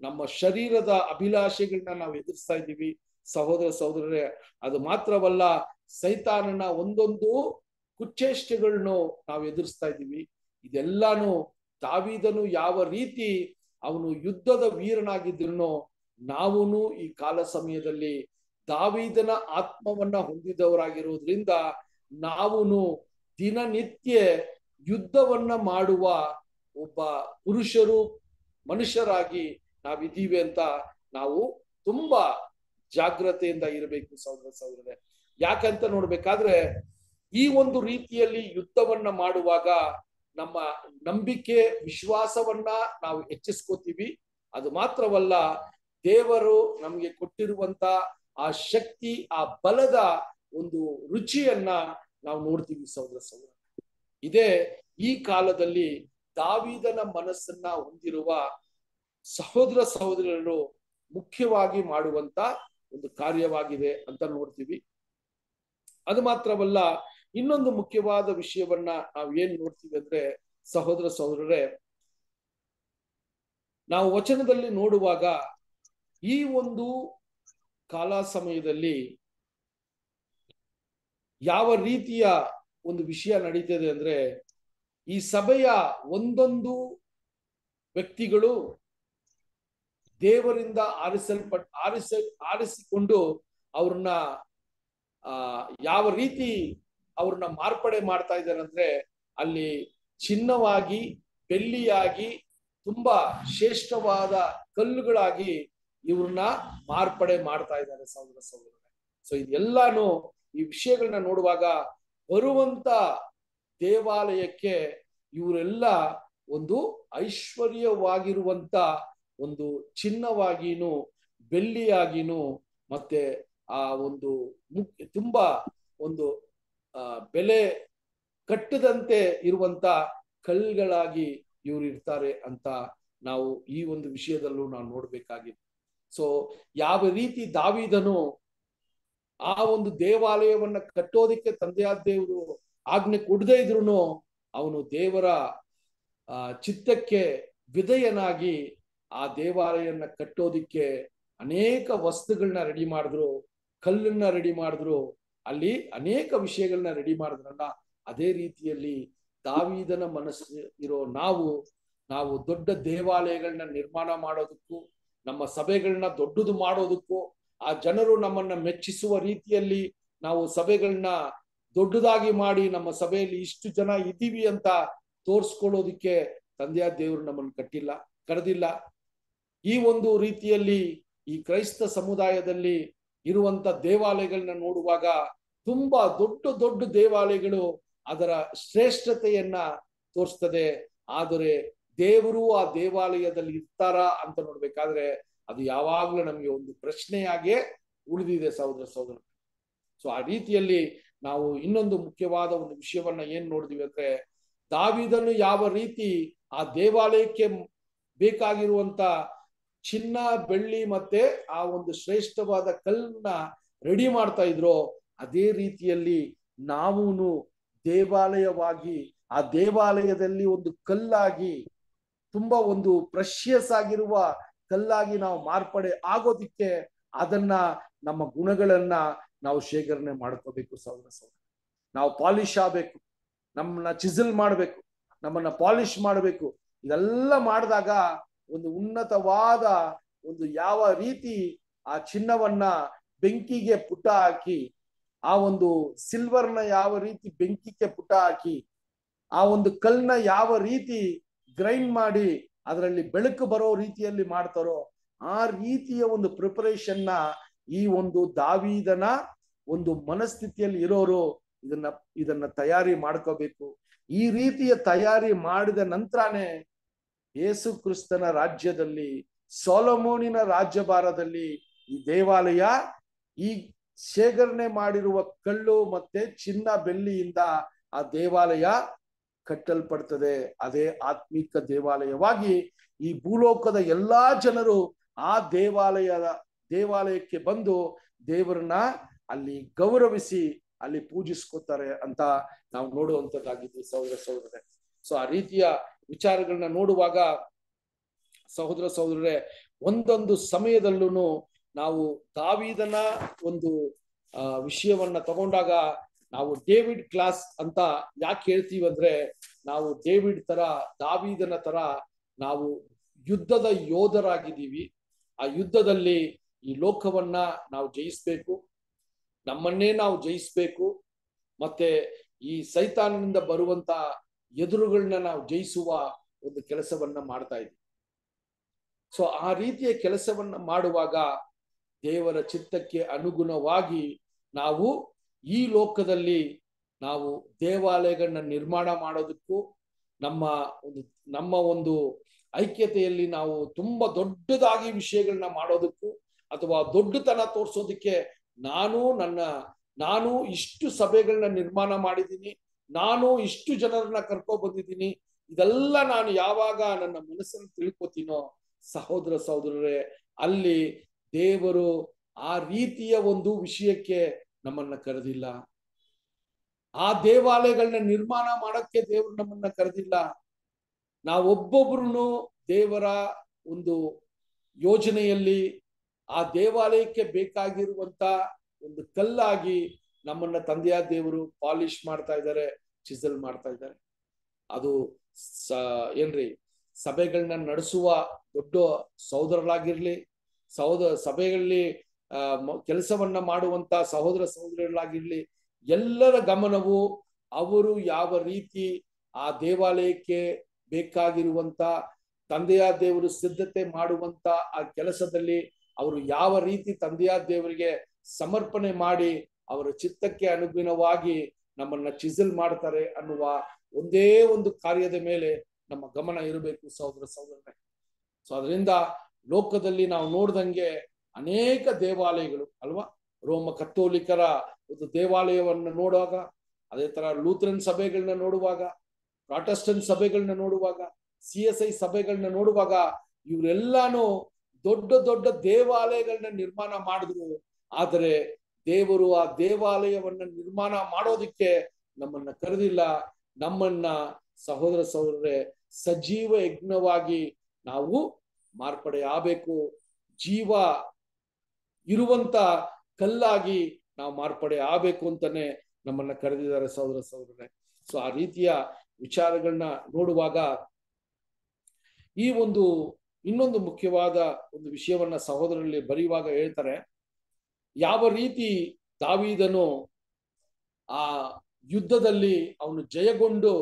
ನಮ್ಮ ಶರೀರದ ಅಭಿಲಾಷೆಗಳನ್ನ ನಾವು ಎದುರಿಸ್ತಾ ಇದ್ದೀವಿ. ಸಹೋದರ ಸಹೋದರರೇ, ಅದು ಮಾತ್ರವಲ್ಲ, ಸೈತಾನನ ಒಂದೊಂದು ಕುಚ್ಚೇಷ್ಟೆಗಳನ್ನು ನಾವು ಎದುರಿಸ್ತಾ ಇದ್ದೀವಿ. ಇದೆಲ್ಲಾನು ದಾವಿದನು ಯಾವ ರೀತಿ ಅವನು ಯುದ್ಧದ ವೀರನಾಗಿದ್ರೂ ನಾವುನು ಈ ಕಾಲ ಸಮಯದಲ್ಲಿ ದಾವಿದನ ಆತ್ಮವನ್ನ ಹೊಂದಿದವರಾಗಿರುವುದರಿಂದ ನಾವುನು ದಿನನಿತ್ಯ ಯುದ್ಧವನ್ನ ಮಾಡುವ ಒಬ್ಬ ಪುರುಷರು, ಮನುಷ್ಯರಾಗಿ ನಾವಿದ್ದೀವಿ ಅಂತ ನಾವು ತುಂಬಾ ಜಾಗ್ರತೆಯಿಂದ ಇರಬೇಕು ಸಹೋದರ ಸಹೋದರರೇ. ಯಾಕಂತ ನೋಡ್ಬೇಕಾದ್ರೆ, ಈ ಒಂದು ರೀತಿಯಲ್ಲಿ ಯುದ್ಧವನ್ನ ಮಾಡುವಾಗ ನಮ್ಮ ನಂಬಿಕೆ, ವಿಶ್ವಾಸವನ್ನ ನಾವು ಹೆಚ್ಚಿಸ್ಕೋತೀವಿ. ಅದು ಮಾತ್ರವಲ್ಲ, ದೇವರು ನಮಗೆ ಕೊಟ್ಟಿರುವಂತ ಆ ಶಕ್ತಿ, ಆ ಬಲದ ಒಂದು ರುಚಿಯನ್ನ ನಾವು ನೋಡ್ತೀವಿ ಸಹೋದರ ಸಹೋದರ. ಇದೇ ಈ ಕಾಲದಲ್ಲಿ ದಾವಿದನ ಮನಸ್ಸನ್ನ ಹೊಂದಿರುವ ಸಹೋದರ ಸಹೋದರರು ಮುಖ್ಯವಾಗಿ ಮಾಡುವಂತ ಒಂದು ಕಾರ್ಯವಾಗಿದೆ ಅಂತ ನೋಡ್ತೀವಿ. ಅದು ಮಾತ್ರವಲ್ಲ, ಇನ್ನೊಂದು ಮುಖ್ಯವಾದ ವಿಷಯವನ್ನ ನಾವು ಏನ್ ನೋಡ್ತೀವಿ ಅಂದ್ರೆ, ಸಹೋದರ ಸಹೋದರರೇ, ನಾವು ವಚನದಲ್ಲಿ ನೋಡುವಾಗ ಈ ಒಂದು ಕಾಲ ಸಮಯದಲ್ಲಿ ಯಾವ ರೀತಿಯ ಒಂದು ವಿಷಯ ನಡೀತದೆ ಅಂದ್ರೆ ಈ ಸಭೆಯ ಒಂದೊಂದು ವ್ಯಕ್ತಿಗಳು ದೇವರಿಂದ ಆರಿಸಲ್ಪಟ್ಟ ಆರಿಸ, ಆರಿಸಿಕೊಂಡು ಅವ್ರನ್ನ ಯಾವ ರೀತಿ ಅವ್ರನ್ನ ಮಾರ್ಪಡೆ ಮಾಡ್ತಾ ಇದ್ದಾರೆ ಅಂದ್ರೆ ಅಲ್ಲಿ ಚಿನ್ನವಾಗಿ, ಬೆಳ್ಳಿಯಾಗಿ, ತುಂಬಾ ಶ್ರೇಷ್ಠವಾದ ಕಲ್ಲುಗಳಾಗಿ ಇವ್ರನ್ನ ಮಾರ್ಪಡೆ ಮಾಡ್ತಾ ಇದ್ದಾರೆ ಸಹೋದರ ಸಹೋದರ ಸೊ ಇದೆಲ್ಲಾನು ಈ ವಿಷಯಗಳನ್ನ ನೋಡುವಾಗ ಬರುವಂತ ದೇವಾಲಯಕ್ಕೆ ಇವರೆಲ್ಲ ಒಂದು ಐಶ್ವರ್ಯವಾಗಿರುವಂತ ಒಂದು ಚಿನ್ನವಾಗಿನೂ ಬೆಳ್ಳಿಯಾಗಿನೂ ಮತ್ತೆ ಆ ಒಂದು ಮುಖ್ಯ ತುಂಬಾ ಒಂದು ಬೆಲೆ ಕಟ್ಟದಂತೆ ಇರುವಂತ ಕಲ್ಗಳಾಗಿ ಇವರು ಇರ್ತಾರೆ ಅಂತ ನಾವು ಈ ಒಂದು ವಿಷಯದಲ್ಲೂ ನಾವು ನೋಡ್ಬೇಕಾಗಿದೆ. ಸೊ ಯಾವ ರೀತಿ ದಾವಿದನು ಆ ಒಂದು ದೇವಾಲಯವನ್ನ ಕಟ್ಟೋದಿಕ್ಕೆ ತಂದೆಯಾದ ದೇವರು ಆಜ್ಞೆ ಕೊಡದೇ ಇದ್ರು ಅವನು ದೇವರ ಚಿತ್ತಕ್ಕೆ ವಿಧೇಯನಾಗಿ ಆ ದೇವಾಲಯನ್ನ ಕಟ್ಟೋದಿಕ್ಕೆ ಅನೇಕ ವಸ್ತುಗಳನ್ನ ರೆಡಿ ಮಾಡಿದ್ರು, ಕಲ್ಲನ್ನ ರೆಡಿ ಮಾಡಿದ್ರು, ಅಲ್ಲಿ ಅನೇಕ ವಿಷಯಗಳನ್ನ ರೆಡಿ ಮಾಡಿದ್ರಲ್ಲ, ಅದೇ ರೀತಿಯಲ್ಲಿ ದಾವಿದನ ಮನಸ್ಸು ಇರೋ ನಾವು ನಾವು ದೊಡ್ಡ ದೇವಾಲಯಗಳನ್ನ ನಿರ್ಮಾಣ ಮಾಡೋದಕ್ಕೂ, ನಮ್ಮ ಸಭೆಗಳನ್ನ ದೊಡ್ಡದು ಮಾಡೋದಕ್ಕೂ ಆ ಜನರು ನಮ್ಮನ್ನ ಮೆಚ್ಚಿಸುವ ರೀತಿಯಲ್ಲಿ ನಾವು ಸಭೆಗಳನ್ನ ದೊಡ್ಡದಾಗಿ ಮಾಡಿ ನಮ್ಮ ಸಭೆಯಲ್ಲಿ ಇಷ್ಟು ಜನ ಇದ್ದೀವಿ ಅಂತ ತೋರಿಸ್ಕೊಳ್ಳೋದಿಕ್ಕೆ ತಂದೆಯ ದೇವರು ನಮ್ಮನ್ನು ಕಟ್ಟಿಲ್ಲ, ಕರೆದಿಲ್ಲ. ಈ ಒಂದು ರೀತಿಯಲ್ಲಿ ಈ ಕ್ರೈಸ್ತ ಸಮುದಾಯದಲ್ಲಿ ಇರುವಂತ ದೇವಾಲಯಗಳನ್ನ ನೋಡುವಾಗ ತುಂಬಾ ದೊಡ್ಡ ದೊಡ್ಡ ದೇವಾಲಯಗಳು ಅದರ ಶ್ರೇಷ್ಠತೆಯನ್ನ ತೋರಿಸ್ತದೆ. ಆದರೆ ದೇವರು ಆ ದೇವಾಲಯದಲ್ಲಿ ಇರ್ತಾರಾ ಅಂತ ನೋಡ್ಬೇಕಾದ್ರೆ ಅದು ಯಾವಾಗಲೂ ನಮಗೆ ಒಂದು ಪ್ರಶ್ನೆಯಾಗೇ ಉಳಿದಿದೆ ಸಹೋದರ ಸಹೋದರ. ಸೊ ಆ ರೀತಿಯಲ್ಲಿ ನಾವು ಇನ್ನೊಂದು ಮುಖ್ಯವಾದ ಒಂದು ವಿಷಯವನ್ನ ಏನ್ ನೋಡಿದ್ವಿ ಅಂದ್ರೆ, ದಾವಿದನು ಯಾವ ರೀತಿ ಆ ದೇವಾಲಯಕ್ಕೆ ಬೇಕಾಗಿರುವಂತ ಚಿನ್ನ, ಬೆಳ್ಳಿ ಮತ್ತೆ ಆ ಒಂದು ಶ್ರೇಷ್ಠವಾದ ಕಲ್ಲನ್ನ ರೆಡಿ ಮಾಡ್ತಾ ಇದ್ರೋ, ಅದೇ ರೀತಿಯಲ್ಲಿ ನಾವೂನು ದೇವಾಲಯವಾಗಿ, ಆ ದೇವಾಲಯದಲ್ಲಿ ಒಂದು ಕಲ್ಲಾಗಿ, ತುಂಬಾ ಒಂದು ಪ್ರಶಿಯಸ್ ಆಗಿರುವ ಕಲ್ಲಾಗಿ ನಾವು ಮಾರ್ಪಡೆ ಆಗೋದಿಕ್ಕೆ ಅದನ್ನ ನಮ್ಮ ಗುಣಗಳನ್ನ ನಾವು ಶೇಖರಣೆ ಮಾಡ್ಕೋಬೇಕು ಸೌರ ಸೌರ. ನಾವು ಪಾಲಿಶ್ ಆಗ್ಬೇಕು ನಮ್ಮನ್ನ ಚಿಸಲ್ ಮಾಡ್ಬೇಕು, ನಮ್ಮನ್ನ ಪಾಲಿಶ್ ಮಾಡ್ಬೇಕು. ಇದೆಲ್ಲ ಮಾಡಿದಾಗ ಒಂದು ಉನ್ನತವಾದ ಒಂದು ಯಾವ ರೀತಿ ಆ ಚಿನ್ನವನ್ನ ಬೆಂಕಿಗೆ ಪುಟ ಹಾಕಿ, ಆ ಒಂದು ಸಿಲ್ವರ್ನ ಯಾವ ರೀತಿ ಬೆಂಕಿಗೆ ಪುಟ ಹಾಕಿ, ಆ ಒಂದು ಕಲ್ನ ಯಾವ ರೀತಿ ಗ್ರೈಂಡ್ ಮಾಡಿ ಅದರಲ್ಲಿ ಬೆಳಕು ಬರೋ ರೀತಿಯಲ್ಲಿ ಮಾಡ್ತಾರೋ ಆ ರೀತಿಯ ಒಂದು ಪ್ರಿಪರೇಷನ್ನ ಈ ಒಂದು ದಾವಿದನ ಒಂದು ಮನಸ್ಥಿತಿಯಲ್ಲಿ ಇರೋರು ಇದನ್ನ ಇದನ್ನ ತಯಾರಿ ಮಾಡ್ಕೋಬೇಕು. ಈ ರೀತಿಯ ತಯಾರಿ ಮಾಡಿದ ನಂತರನೇ ಯೇಸು ಕ್ರಿಸ್ತನ ರಾಜ್ಯದಲ್ಲಿ, ಸೋಲಮೋನಿನ ರಾಜ್ಯಭಾರದಲ್ಲಿ ಈ ದೇವಾಲಯ ಈ ಶೇಖರಣೆ ಮಾಡಿರುವ ಕಳ್ಳು ಮತ್ತೆ ಚಿನ್ನ ಬೆಳ್ಳಿಯಿಂದ ಆ ದೇವಾಲಯ ಕಟ್ಟಲ್ಪಡ್ತದೆ. ಅದೇ ಆತ್ಮಿಕ ದೇವಾಲಯವಾಗಿ ಈ ಭೂಲೋಕದ ಎಲ್ಲಾ ಜನರು ಆ ದೇವಾಲಯದ, ದೇವಾಲಯಕ್ಕೆ ಬಂದು ದೇವರನ್ನ ಅಲ್ಲಿ ಗೌರವಿಸಿ ಅಲ್ಲಿ ಪೂಜಿಸ್ಕೋತಾರೆ ಅಂತ ನಾವು ನೋಡುವಂತದ್ದಾಗಿದೆ ಸಹೋದರ ಸಹೋದರರೇ. ಸೊ ಆ ರೀತಿಯ ವಿಚಾರಗಳನ್ನ ನೋಡುವಾಗ ಸಹೋದರ ಸಹೋದರರೇ, ಒಂದೊಂದು ಸಮಯದಲ್ಲೂ ನಾವು ದಾವಿದನ ಒಂದು ವಿಷಯವನ್ನ ತಗೊಂಡಾಗ ನಾವು ಡೇವಿಡ್ ಕ್ಲಾಸ್ ಅಂತ ಯಾಕೆ ಹೇಳ್ತೀವಿ ಅಂದ್ರೆ ನಾವು ಡೇವಿಡ್ ತರ, ದಾವಿದನ ತರ ನಾವು ಯುದ್ಧದ ಯೋಧರಾಗಿದ್ದೀವಿ. ಆ ಯುದ್ಧದಲ್ಲಿ ಈ ಲೋಕವನ್ನ ನಾವು ಜಯಿಸ್ಬೇಕು. ನಮ್ಮನ್ನೇ ನಾವು ಜಯಿಸ್ಬೇಕು. ಮತ್ತೆ ಈ ಸೈತಾನನಿಂದ ಬರುವಂತ ಎದುರುಗಳನ್ನ ನಾವು ಜಯಿಸುವ ಒಂದು ಕೆಲಸವನ್ನ ಮಾಡ್ತಾ ಇದ್ದೀವಿ ಸೊ ಆ ರೀತಿಯ ಕೆಲಸವನ್ನ ಮಾಡುವಾಗ ದೇವರ ಚಿತ್ತಕ್ಕೆ ಅನುಗುಣವಾಗಿ ನಾವು ಈ ಲೋಕದಲ್ಲಿ ನಾವು ದೇವಾಲಯಗಳನ್ನ ನಿರ್ಮಾಣ ಮಾಡೋದಕ್ಕೂ ನಮ್ಮ ಒಂದು ನಮ್ಮ ಒಂದು ಐಕ್ಯತೆಯಲ್ಲಿ ನಾವು ತುಂಬಾ ದೊಡ್ಡದಾಗಿ ವಿಷಯಗಳನ್ನ ಮಾಡೋದಕ್ಕೂ ಅಥವಾ ದೊಡ್ಡತನ ತೋರಿಸೋದಕ್ಕೆ ನಾನು ನನ್ನ, ನಾನು ಇಷ್ಟು ಸಭೆಗಳನ್ನ ನಿರ್ಮಾಣ ಮಾಡಿದ್ದೀನಿ, ನಾನು ಇಷ್ಟು ಜನರನ್ನ ಕರ್ಕೊ ಬಂದಿದ್ದೀನಿ, ಇದೆಲ್ಲ ನಾನು ಯಾವಾಗ ನನ್ನ ಮನಸ್ಸನ್ನು ತಿಳ್ಕೊತೀನೋ ಸಹೋದರ ಸಹೋದರರೇ, ಅಲ್ಲಿ ದೇವರು ಆ ರೀತಿಯ ಒಂದು ವಿಷಯಕ್ಕೆ ನಮ್ಮನ್ನ ಕರೆದಿಲ್ಲ. ಆ ದೇವಾಲಯಗಳನ್ನ ನಿರ್ಮಾಣ ಮಾಡಕ್ಕೆ ದೇವರು ನಮ್ಮನ್ನ ಕರೆದಿಲ್ಲ. ನಾವೊಬ್ಬೊಬ್ರು ದೇವರ ಒಂದು ಯೋಜನೆಯಲ್ಲಿ ಆ ದೇವಾಲಯಕ್ಕೆ ಬೇಕಾಗಿರುವಂತ ಒಂದು ಕಲ್ಲಾಗಿ ನಮ್ಮನ್ನ ತಂದೆಯ ದೇವರು ಪಾಲಿಶ್ ಮಾಡ್ತಾ ಇದ್ದಾರೆ, ಚಿಸಲ್ ಮಾಡ್ತಾ ಇದ್ದಾರೆ. ಅದು ಸ, ಏನ್ರಿ ಸಭೆಗಳನ್ನ ನಡೆಸುವ ದೊಡ್ಡ ಸಹೋದರರಾಗಿರ್ಲಿ, ಸಹೋದ ಸಭೆಗಳಲ್ಲಿ ಕೆಲಸವನ್ನ ಮಾಡುವಂತ ಸಹೋದರ ಸಹೋದರರಾಗಿರ್ಲಿ ಎಲ್ಲರ ಗಮನವು ಅವರು ಯಾವ ರೀತಿ ಆ ದೇವಾಲಯಕ್ಕೆ ಬೇಕಾಗಿರುವಂತ, ತಂದೆಯ ದೇವರು ಸಿದ್ಧತೆ ಮಾಡುವಂತ ಆ ಕೆಲಸದಲ್ಲಿ ಅವರು ಯಾವ ರೀತಿ ತಂದೆಯ ದೇವರಿಗೆ ಸಮರ್ಪಣೆ ಮಾಡಿ ಅವರ ಚಿತ್ತಕ್ಕೆ ಅನುಗುಣವಾಗಿ ನಮ್ಮನ್ನ ಚಿಸಲ್ ಮಾಡ್ತಾರೆ ಅನ್ನುವ ಒಂದೇ ಒಂದು ಕಾರ್ಯದ ಮೇಲೆ ನಮ್ಮ ಗಮನ ಇರಬೇಕು ಸಹೋದರ ಸಹೋದರನೇ ಸೊ, ಅದರಿಂದ ಲೋಕದಲ್ಲಿ ನಾವು ನೋಡ್ದಂಗೆ ಅನೇಕ ದೇವಾಲಯಗಳು, ಅಲ್ವಾ? ರೋಮ ಕತ್ತೋಲಿಕರ ಒಂದು ದೇವಾಲಯವನ್ನು ನೋಡುವಾಗ, ಅದೇ ತರ ಲೂಥರನ್ ಸಭೆಗಳನ್ನ ನೋಡುವಾಗ, ಪ್ರಾಟೆಸ್ಟೆಂಟ್ ಸಭೆಗಳನ್ನ ನೋಡುವಾಗ, ಸಿ ಎಸ್ ಐ ಸಭೆಗಳನ್ನ ನೋಡುವಾಗ ಇವರೆಲ್ಲಾನು ದೊಡ್ಡ ದೊಡ್ಡ ದೇವಾಲಯಗಳನ್ನ ನಿರ್ಮಾಣ ಮಾಡಿದ್ರು. ಆದರೆ ದೇವರು ಆ ದೇವಾಲಯವನ್ನ ನಿರ್ಮಾಣ ಮಾಡೋದಿಕ್ಕೆ ನಮ್ಮನ್ನ ಕರೆದಿಲ್ಲ. ನಮ್ಮನ್ನ ಸಹೋದರ ಸಹೋದರರೇ, ಸಜೀವ ಯಜ್ಞವಾಗಿ ನಾವು ಮಾರ್ಪಡೆ ಆಗಬೇಕು ಜೀವ ಇರುವಂತ ಕಲ್ಲಾಗಿ ನಾವು ಮಾರ್ಪಡೆ ಆಗಬೇಕು ಅಂತಾನೆ ನಮ್ಮನ್ನ ಕರೆದಿದ್ದಾರೆ ಸಹೋದರ ಸಹೋದರನೇ ಸೊ ಆ ರೀತಿಯ ವಿಚಾರಗಳನ್ನ ನೋಡುವಾಗ ಈ ಒಂದು ಇನ್ನೊಂದು ಮುಖ್ಯವಾದ ಒಂದು ವಿಷಯವನ್ನ ಸಹೋದರಲ್ಲಿ ಬರೆಯುವಾಗ ಹೇಳ್ತಾರೆ, ಯಾವ ರೀತಿ ದಾವಿದನು ಆ ಯುದ್ಧದಲ್ಲಿ ಅವನು ಜಯಗೊಂಡು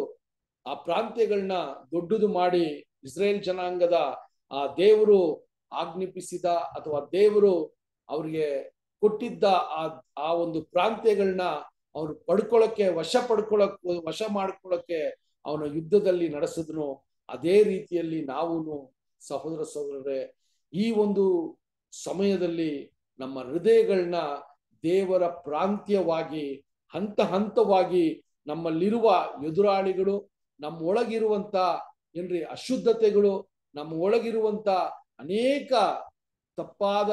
ಆ ಪ್ರಾಂತ್ಯಗಳನ್ನ ದೊಡ್ಡದು ಮಾಡಿ ಇಸ್ರೇಲ್ ಜನಾಂಗದ ಆ ದೇವರು ಆಜ್ಞಾಪಿಸಿದ ಅಥವಾ ದೇವರು ಅವ್ರಿಗೆ ಕೊಟ್ಟಿದ್ದ ಆ ಒಂದು ಪ್ರಾಂತ್ಯಗಳನ್ನ ಅವ್ರು ಪಡ್ಕೊಳಕ್ಕೆ, ವಶ ಪಡ್ಕೊಳಕ್, ವಶ ಮಾಡ್ಕೊಳಕ್ಕೆ ಅವನ ಯುದ್ಧದಲ್ಲಿ ನಡೆಸಿದ್ನು. ಅದೇ ರೀತಿಯಲ್ಲಿ ನಾವು ಸಹೋದರ ಸಹೋದರರೇ, ಈ ಒಂದು ಸಮಯದಲ್ಲಿ ನಮ್ಮ ಹೃದಯಗಳನ್ನ ದೇವರ ಪ್ರಾಂತ್ಯವಾಗಿ, ಹಂತ ಹಂತವಾಗಿ ನಮ್ಮಲ್ಲಿರುವ ಎದುರಾಳಿಗಳು ನಮ್ಮ ಒಳಗಿರುವಂತ ಏನ್ರಿ ಅಶುದ್ಧತೆಗಳು ನಮ್ಮ ಒಳಗಿರುವಂತ ಅನೇಕ ತಪ್ಪಾದ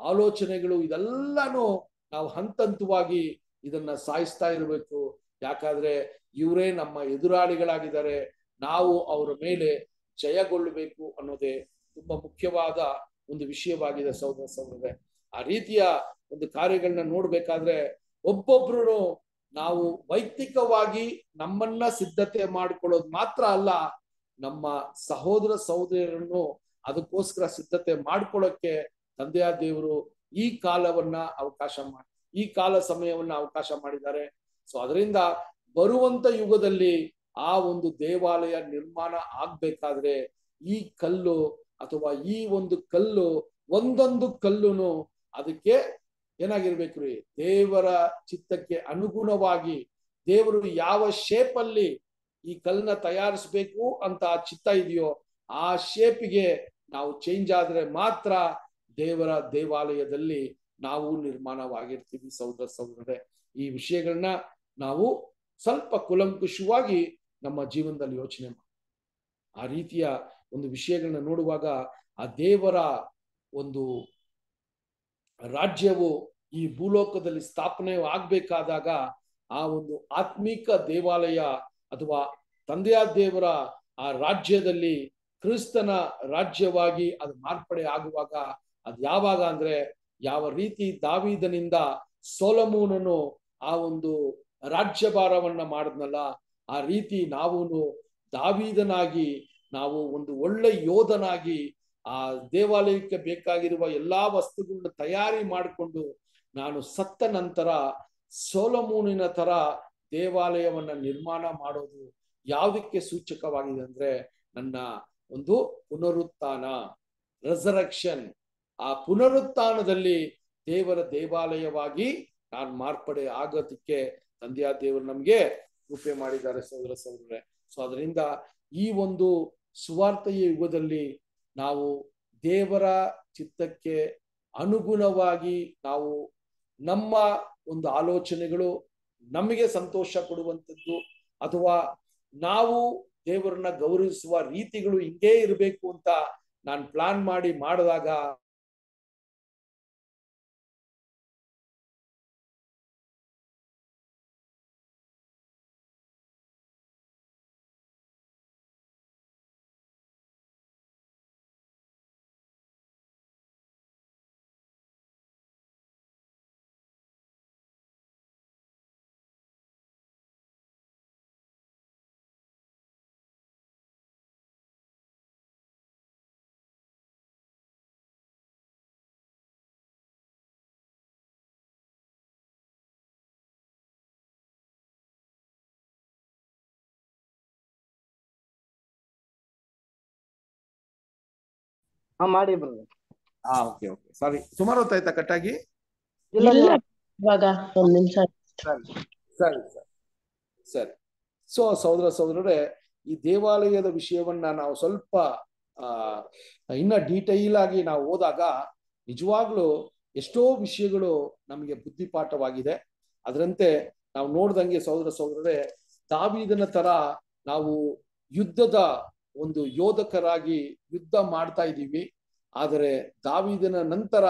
ಆಲೋಚನೆಗಳು ಇದೆಲ್ಲಾನು ನಾವು ಹಂತಂತವಾಗಿ ಇದನ್ನ ಸಾಯಿಸ್ತಾ ಇರಬೇಕು. ಯಾಕಾದ್ರೆ ಇವರೇ ನಮ್ಮ ಎದುರಾಳಿಗಳಾಗಿದ್ದಾರೆ. ನಾವು ಅವರ ಮೇಲೆ ಜಯಗೊಳ್ಳಬೇಕು ಅನ್ನೋದೇ ತುಂಬಾ ಮುಖ್ಯವಾದ ಒಂದು ವಿಷಯವಾಗಿದೆ ಸಹೋದರ ಸಹೋದರರೇ ಆ ರೀತಿಯ ಒಂದು ಕಾರ್ಯಗಳನ್ನ ನೋಡ್ಬೇಕಾದ್ರೆ ಒಬ್ಬೊಬ್ರು ನಾವು ವೈಯಕ್ತಿಕವಾಗಿ ನಮ್ಮನ್ನ ಸಿದ್ಧತೆ ಮಾಡ್ಕೊಳ್ಳೋದು ಮಾತ್ರ ಅಲ್ಲ, ನಮ್ಮ ಸಹೋದರ ಸಹೋದರಿಯರನ್ನು ಅದಕ್ಕೋಸ್ಕರ ಸಿದ್ಧತೆ ಮಾಡ್ಕೊಳ್ಳೋಕೆ ತಂದೆಯ ದೇವರು ಈ ಕಾಲವನ್ನ ಅವಕಾಶ ಮಾಡಿ, ಈ ಕಾಲ ಸಮಯವನ್ನ ಅವಕಾಶ ಮಾಡಿದ್ದಾರೆ. ಸೊ ಅದರಿಂದ ಬರುವಂತ ಯುಗದಲ್ಲಿ ಆ ಒಂದು ದೇವಾಲಯ ನಿರ್ಮಾಣ ಆಗ್ಬೇಕಾದ್ರೆ ಈ ಕಲ್ಲು ಅಥವಾ ಈ ಒಂದು ಕಲ್ಲು ಒಂದೊಂದು ಕಲ್ಲುನು ಅದಕ್ಕೆ ಏನಾಗಿರ್ಬೇಕು ರೀ? ದೇವರ ಚಿತ್ತಕ್ಕೆ ಅನುಗುಣವಾಗಿ ದೇವರು ಯಾವ ಶೇಪಲ್ಲಿ ಈ ಕಲ್ಲನ್ನ ತಯಾರಿಸ್ಬೇಕು ಅಂತ ಚಿತ್ತ ಇದೆಯೋ ಆ ಶೇಪಿಗೆ ನಾವು ಚೇಂಜ್ ಆದ್ರೆ ಮಾತ್ರ ದೇವರ ದೇವಾಲಯದಲ್ಲಿ ನಾವು ನಿರ್ಮಾಣವಾಗಿರ್ತೀವಿ ಸಹೋದರ ಸಹೋದರರೇ. ಈ ವಿಷಯಗಳನ್ನ ನಾವು ಸ್ವಲ್ಪ ಕುಲಂಕುಷವಾಗಿ ನಮ್ಮ ಜೀವನದಲ್ಲಿ ಯೋಚನೆ ಆ ರೀತಿಯ ಒಂದು ವಿಷಯಗಳನ್ನ ನೋಡುವಾಗ ಆ ದೇವರ ಒಂದು ರಾಜ್ಯವು ಈ ಭೂಲೋಕದಲ್ಲಿ ಸ್ಥಾಪನೆ ಆಗ್ಬೇಕಾದಾಗ ಆ ಒಂದು ಆತ್ಮಿಕ ದೇವಾಲಯ ಅಥವಾ ತಂದೆಯ ದೇವರ ಆ ರಾಜ್ಯದಲ್ಲಿ ಕ್ರಿಸ್ತನ ರಾಜ್ಯವಾಗಿ ಅದು ಮಾರ್ಪಡೆ ಆಗುವಾಗ ಅದು ಯಾವಾಗ ಅಂದ್ರೆ ಯಾವ ರೀತಿ ದಾವಿದನಿಂದ ಸೋಲಮೂನನು ಆ ಒಂದು ರಾಜ್ಯಭಾರವನ್ನ ಮಾಡಿದ್ನಲ್ಲ, ಆ ರೀತಿ ನಾವು ದಾವಿದನಾಗಿ, ನಾವು ಒಂದು ಒಳ್ಳೆ ಯೋಧನಾಗಿ ಆ ದೇವಾಲಯಕ್ಕೆ ಬೇಕಾಗಿರುವ ಎಲ್ಲಾ ವಸ್ತುಗಳನ್ನ ತಯಾರಿ ಮಾಡಿಕೊಂಡು ನಾನು ಸತ್ತ ನಂತರ ಸೋಲಮೂನಿನ ತರ ದೇವಾಲಯವನ್ನ ನಿರ್ಮಾಣ ಮಾಡೋದು ಯಾವುದಕ್ಕೆ ಸೂಚಕವಾಗಿದೆ ಅಂದ್ರೆ ನನ್ನ ಒಂದು ಪುನರುತ್ಥಾನ ರೆಸರಕ್ಷನ್ ಆ ಪುನರುತ್ಥಾನದಲ್ಲಿ ದೇವರ ದೇವಾಲಯವಾಗಿ ನಾನು ಮಾರ್ಪಡೆ ಆಗೋದಕ್ಕೆ ತಂದೆಯ ದೇವರು ನಮ್ಗೆ ಕೃಪೆ ಮಾಡಿದ್ದಾರೆ ಸಹೋದರ ಸೌಂದರ್ಯ ಸೊ ಅದರಿಂದ ಈ ಒಂದು ಸುವಾರ್ತೆಯ ಯುಗದಲ್ಲಿ ನಾವು ದೇವರ ಚಿತ್ತಕ್ಕೆ ಅನುಗುಣವಾಗಿ ನಾವು ನಮ್ಮ ಒಂದು ಆಲೋಚನೆಗಳು ನಮಗೆ ಸಂತೋಷ ಕೊಡುವಂಥದ್ದು ಅಥವಾ ನಾವು ದೇವರನ್ನ ಗೌರವಿಸುವ ರೀತಿಗಳು ಹಿಂಗೇ ಇರಬೇಕು ಅಂತ ನಾನು ಪ್ಲಾನ್ ಮಾಡಿ ಮಾಡಿದಾಗ ಹಾ ಮಾಡಿ ಬ್ರದರ್ ಹಾ ಓಕೆ ಓಕೆ ಸಾರಿ ಸುಮಾರು ಹೊತ್ತಾಯ್ತಾ ಕಟ್ಟಾಗಿ ಇಲ್ಲ ಇಲ್ಲ. ಇವಾಗ ಒಂದ್ ನಿಮಿಷ ಸರಿ ಸರಿ ಸರಿ. ಸರಿ. ಸೊ ಸಹೋದರ ಸಹೋದರರೇ ಈ ದೇವಾಲಯದ ವಿಷಯವನ್ನ ನಾವು ಸ್ವಲ್ಪ ಆ ಇನ್ನ ಡೀಟೈಲ್ ಆಗಿ ನಾವು ಹೋದಾಗ ನಿಜವಾಗ್ಲೂ ಎಷ್ಟೋ ವಿಷಯಗಳು ನಮಗೆ ಬುದ್ಧಿಪಾಠವಾಗಿದೆ. ಅದರಂತೆ ನಾವು ನೋಡ್ದಂಗೆ ಸಹೋದರ ಸಹೋದರರೇ ದಾವಿದನ ತರ ನಾವು ಯುದ್ಧದ ಒಂದು ಯೋಧಕರಾಗಿ ಯುದ್ಧ ಮಾಡ್ತಾ ಇದ್ದೀವಿ. ಆದರೆ ದಾವಿದನ ನಂತರ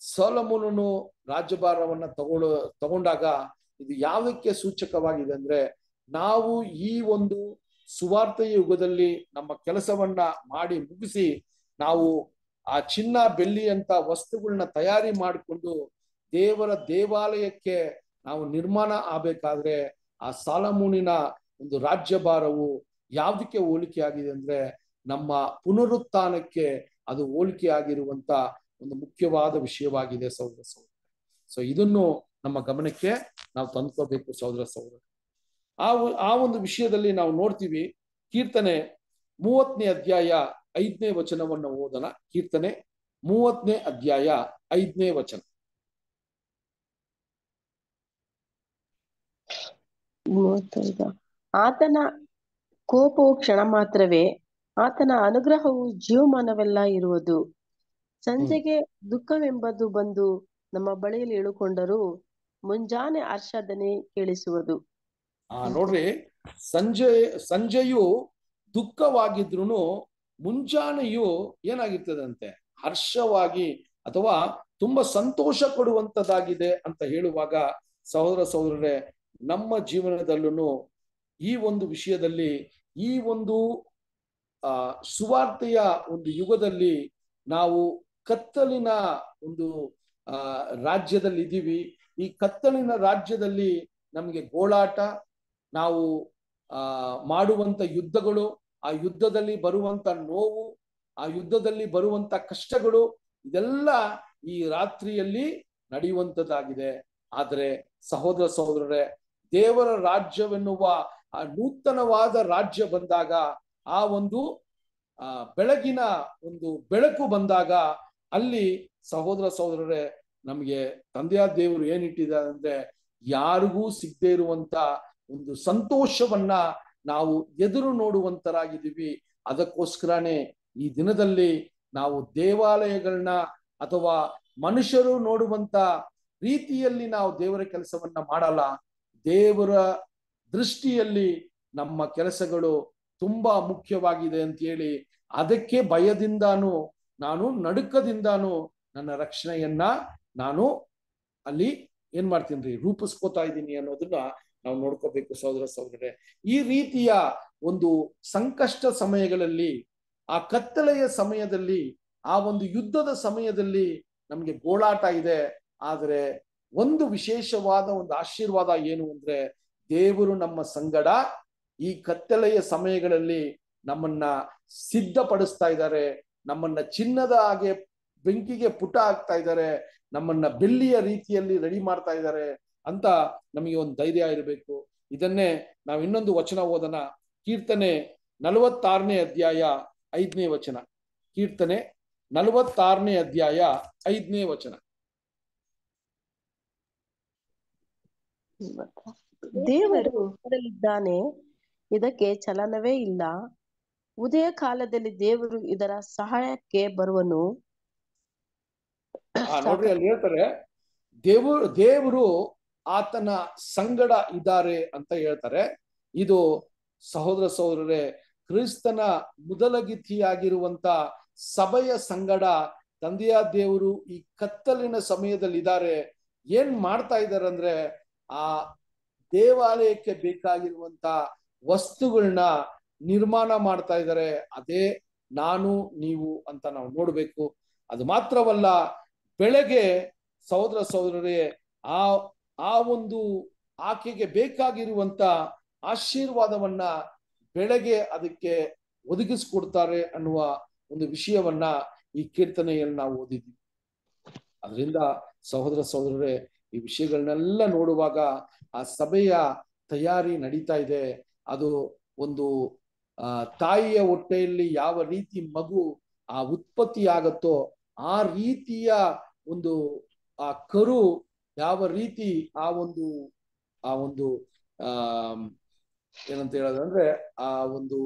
ಸೋಲಮುನನು ರಾಜ್ಯಭಾರವನ್ನ ತಗೊಳ್ಳೋ ತಗೊಂಡಾಗ ಇದು ಯಾವುದಕ್ಕೆ ಸೂಚಕವಾಗಿದೆ ಅಂದ್ರೆ ನಾವು ಈ ಒಂದು ಸುವಾರ್ಥ ಯುಗದಲ್ಲಿ ನಮ್ಮ ಕೆಲಸವನ್ನ ಮಾಡಿ ಮುಗಿಸಿ ನಾವು ಆ ಚಿನ್ನ ಬೆಳ್ಳಿ ಅಂತ ವಸ್ತುಗಳನ್ನ ತಯಾರಿ ಮಾಡಿಕೊಂಡು ದೇವರ ದೇವಾಲಯಕ್ಕೆ ನಾವು ನಿರ್ಮಾಣ ಆಗ್ಬೇಕಾದ್ರೆ ಆ ಸಾಲಮೂನಿನ ಒಂದು ರಾಜ್ಯಭಾರವು ಯಾವ್ದಕ್ಕೆ ಹೋಲಿಕೆ ಆಗಿದೆ ಅಂದ್ರೆ ನಮ್ಮ ಪುನರುತ್ಥಾನಕ್ಕೆ ಅದು ಹೋಲಿಕೆ ಆಗಿರುವಂತ ಒಂದು ಮುಖ್ಯವಾದ ವಿಷಯವಾಗಿದೆ ಸಹೋದರ ಸಹೋದರ. ಸೊ ಇದನ್ನು ನಮ್ಮ ಗಮನಕ್ಕೆ ನಾವು ತಂದ್ಕೋಬೇಕು ಸಹೋದರ ಸಹೋದರ. ಆ ಆ ಒಂದು ವಿಷಯದಲ್ಲಿ ನಾವು ನೋಡ್ತೀವಿ, ಕೀರ್ತನೆ ಮೂವತ್ತನೇ ಅಧ್ಯಾಯ ಐದನೇ ವಚನವನ್ನು ಓದನ ಕೀರ್ತನೆ ಮೂವತ್ತನೇ ಅಧ್ಯಾಯ ಐದನೇ ವಚನ. ಆತನ ಕೋಪವು ಕ್ಷಣ ಮಾತ್ರವೇ. ಆತನ ಅನುಗ್ರಹವು ಜೀವಮಾನವೆಲ್ಲ ಇರುವುದು. ಸಂಜೆಗೆ ದುಃಖವೆಂಬುದು ಬಂದು ನಮ್ಮ ಬಳಿಯಲ್ಲಿ ಇಳುಕೊಂಡರೂ ಮುಂಜಾನೆ ಆರ್ಷಾದನೆ ಕೇಳಿಸುವುದು. ನೋಡ್ರಿ, ಸಂಜೆ, ಸಂಜೆಯು ದುಃಖವಾಗಿದ್ರು ಮುಂಜಾನೆಯು ಏನಾಗಿರ್ತದಂತೆ? ಹರ್ಷವಾಗಿ ಅಥವಾ ತುಂಬಾ ಸಂತೋಷ ಕೊಡುವಂತದ್ದಾಗಿದೆ ಅಂತ ಹೇಳುವಾಗ ಸಹೋದರ ಸಹೋದರರೇ, ನಮ್ಮ ಜೀವನದಲ್ಲೂ ಈ ಒಂದು ವಿಷಯದಲ್ಲಿ ಈ ಒಂದು, ಆ, ಸುವಾರ್ತೆಯ ಒಂದು ಯುಗದಲ್ಲಿ ನಾವು ಕತ್ತಲಿನ ಒಂದು, ಆ, ರಾಜ್ಯದಲ್ಲಿ ಇದ್ದೀವಿ. ಈ ಕತ್ತಲಿನ ರಾಜ್ಯದಲ್ಲಿ ನಮಗೆ ಗೋಳಾಟ, ನಾವು, ಆ, ಮಾಡುವಂತ ಯುದ್ಧಗಳು, ಆ ಯುದ್ಧದಲ್ಲಿ ಬರುವಂತ ನೋವು, ಆ ಯುದ್ಧದಲ್ಲಿ ಬರುವಂತ ಕಷ್ಟಗಳು, ಇದೆಲ್ಲ ಈ ರಾತ್ರಿಯಲ್ಲಿ ನಡೆಯುವಂಥದ್ದಾಗಿದೆ ಆದರೆ ಸಹೋದರ ಸಹೋದರರೇ, ದೇವರ ರಾಜ್ಯವೆನ್ನುವ ಆ ನೂತನವಾದ ರಾಜ್ಯ ಬಂದಾಗ, ಆ ಒಂದು ಬೆಳಗಿನ ಒಂದು ಬೆಳಕು ಬಂದಾಗ ಅಲ್ಲಿ ಸಹೋದರ ಸಹೋದರರೇ, ನಮಗೆ ತಂದೆಯ ದೇವರು ಏನಿಟ್ಟಿದ್ದಾರೆ ಅಂದ್ರೆ, ಯಾರಿಗೂ ಸಿಗದೆ ಇರುವಂತ ಒಂದು ಸಂತೋಷವನ್ನ ನಾವು ಎದುರು ನೋಡುವಂತರಾಗಿದ್ದೀವಿ. ಅದಕ್ಕೋಸ್ಕರನೇ ಈ ದಿನದಲ್ಲಿ ನಾವು ದೇವಾಲಯಗಳನ್ನ ಅಥವಾ ಮನುಷ್ಯರು ನೋಡುವಂತ ರೀತಿಯಲ್ಲಿ ನಾವು ದೇವರ ಕೆಲಸವನ್ನ ಮಾಡಲ್ಲ. ದೇವರ ದೃಷ್ಟಿಯಲ್ಲಿ ನಮ್ಮ ಕೆಲಸಗಳು ತುಂಬಾ ಮುಖ್ಯವಾಗಿದೆ ಅಂತ ಹೇಳಿ ಅದಕ್ಕೆ ಭಯದಿಂದಾನು ನಾನು ನಡುಕದಿಂದಾನು ನನ್ನ ರಕ್ಷಣೆಯನ್ನ ನಾನು ಅಲ್ಲಿ ಏನ್ ಮಾಡ್ತೀನಿ ರೂಪಿಸ್ಕೋತಾ ಇದ್ದೀನಿ ಅನ್ನೋದನ್ನ ನಾವು ನೋಡ್ಕೋಬೇಕು ಸಹೋದರ ಸಹೋದರರೇ. ಈ ರೀತಿಯ ಒಂದು ಸಂಕಷ್ಟ ಸಮಯಗಳಲ್ಲಿ, ಆ ಕತ್ತಲೆಯ ಸಮಯದಲ್ಲಿ, ಆ ಒಂದು ಯುದ್ಧದ ಸಮಯದಲ್ಲಿ ನಮ್ಗೆ ಗೋಳಾಟ ಇದೆ. ಆದರೆ ಒಂದು ವಿಶೇಷವಾದ ಒಂದು ಆಶೀರ್ವಾದ ಏನು ಅಂದ್ರೆ ದೇವರು ನಮ್ಮ ಸಂಗಡ ಈ ಕತ್ತಲೆಯ ಸಮಯಗಳಲ್ಲಿ ನಮ್ಮನ್ನ ಸಿದ್ಧಪಡಿಸ್ತಾ ಇದ್ದಾರೆ, ನಮ್ಮನ್ನ ಚಿನ್ನದ ಹಾಗೆ ಬೆಂಕಿಗೆ ಪುಟ ಹಾಕ್ತಾ ಇದ್ದಾರೆ, ನಮ್ಮನ್ನ ಬೆಳ್ಳಿಯ ರೀತಿಯಲ್ಲಿ ರೆಡಿ ಮಾಡ್ತಾ ಇದ್ದಾರೆ ಅಂತ ನಮಗೆ ಒಂದು ಧೈರ್ಯ ಇರಬೇಕು. ಇದನ್ನೇ ನಾವು ಇನ್ನೊಂದು ವಚನ ಓದನ ಕೀರ್ತನೆ ನಲವತ್ತಾರನೇ ಅಧ್ಯಾಯ ಐದನೇ ವಚನ. ಕೀರ್ತನೆ ನಲವತ್ತಾರನೇ ಅಧ್ಯಾಯ ಐದನೇ ವಚನ. ದೇವರು ಇದ್ದಾನೆ ಇದಕ್ಕೆ ಚಲನವೇ ಇಲ್ಲ. ಉದಯ ಕಾಲದಲ್ಲಿ ದೇವರು ಇದರ ಸಹಾಯಕ್ಕೆ ಬರುವನು. ಆ ನೋಡ್ರಿ ಅಲ್ಲಿ ಹೇಳ್ತಾರೆ ದೇವರು ದೇವರು ಆತನ ಸಂಗಡ ಇದ್ದಾರೆ ಅಂತ ಹೇಳ್ತಾರೆ. ಇದು ಸಹೋದರ ಸಹೋದರರೇ ಕ್ರಿಸ್ತನ ಮೊದಲಗಿತಿಯಾಗಿರುವಂತ ಸಭೆಯ ಸಂಗಡ ತಂದೆಯ ದೇವರು ಈ ಕತ್ತಲಿನ ಸಮಯದಲ್ಲಿ ಇದ್ದಾರೆ ಏನ್ ಮಾಡ್ತಾ ಇದ್ದಾರೆ ಅಂದ್ರೆ ಆ ದೇವಾಲಯಕ್ಕೆ ಬೇಕಾಗಿರುವಂತ ವಸ್ತುಗಳನ್ನ ನಿರ್ಮಾಣ ಮಾಡ್ತಾ ಇದ್ದಾರೆ ಅದೇ ನಾನು, ನೀವು ಅಂತ ನಾವು ನೋಡ್ಬೇಕು. ಅದು ಮಾತ್ರವಲ್ಲ, ಬೆಳಗ್ಗೆ ಸಹೋದರ ಸಹೋದರರೇ, ಆ ಆ ಒಂದು ಆಕೆಗೆ ಬೇಕಾಗಿರುವಂತ ಆಶೀರ್ವಾದವನ್ನ ಬೆಳಗ್ಗೆ ಅದಕ್ಕೆ ಒದಗಿಸ್ಕೊಡ್ತಾರೆ ಅನ್ನುವ ಒಂದು ವಿಷಯವನ್ನ ಈ ಕೀರ್ತನೆಯಲ್ಲಿ ನಾವು ಓದಿದ್ವಿ ಅದರಿಂದ ಸಹೋದರ ಸಹೋದರರೇ, ಈ ವಿಷಯಗಳನ್ನೆಲ್ಲ ನೋಡುವಾಗ ಆ ಸಭೆಯ ತಯಾರಿ ನಡೀತಾ ಇದೆ. ಅದು ಒಂದು ತಾಯಿಯ ಹೊಟ್ಟೆಯಲ್ಲಿ ಯಾವ ರೀತಿ ಮಗು ಆ ಉತ್ಪತ್ತಿ ಆಗತ್ತೋ ಆ ರೀತಿಯ ಒಂದು, ಆ ಕರು ಯಾವ ರೀತಿ ಆ ಒಂದು ಆ ಒಂದು, ಆ, ಏನಂತ ಹೇಳೋದಂದ್ರೆ ಆ ಒಂದು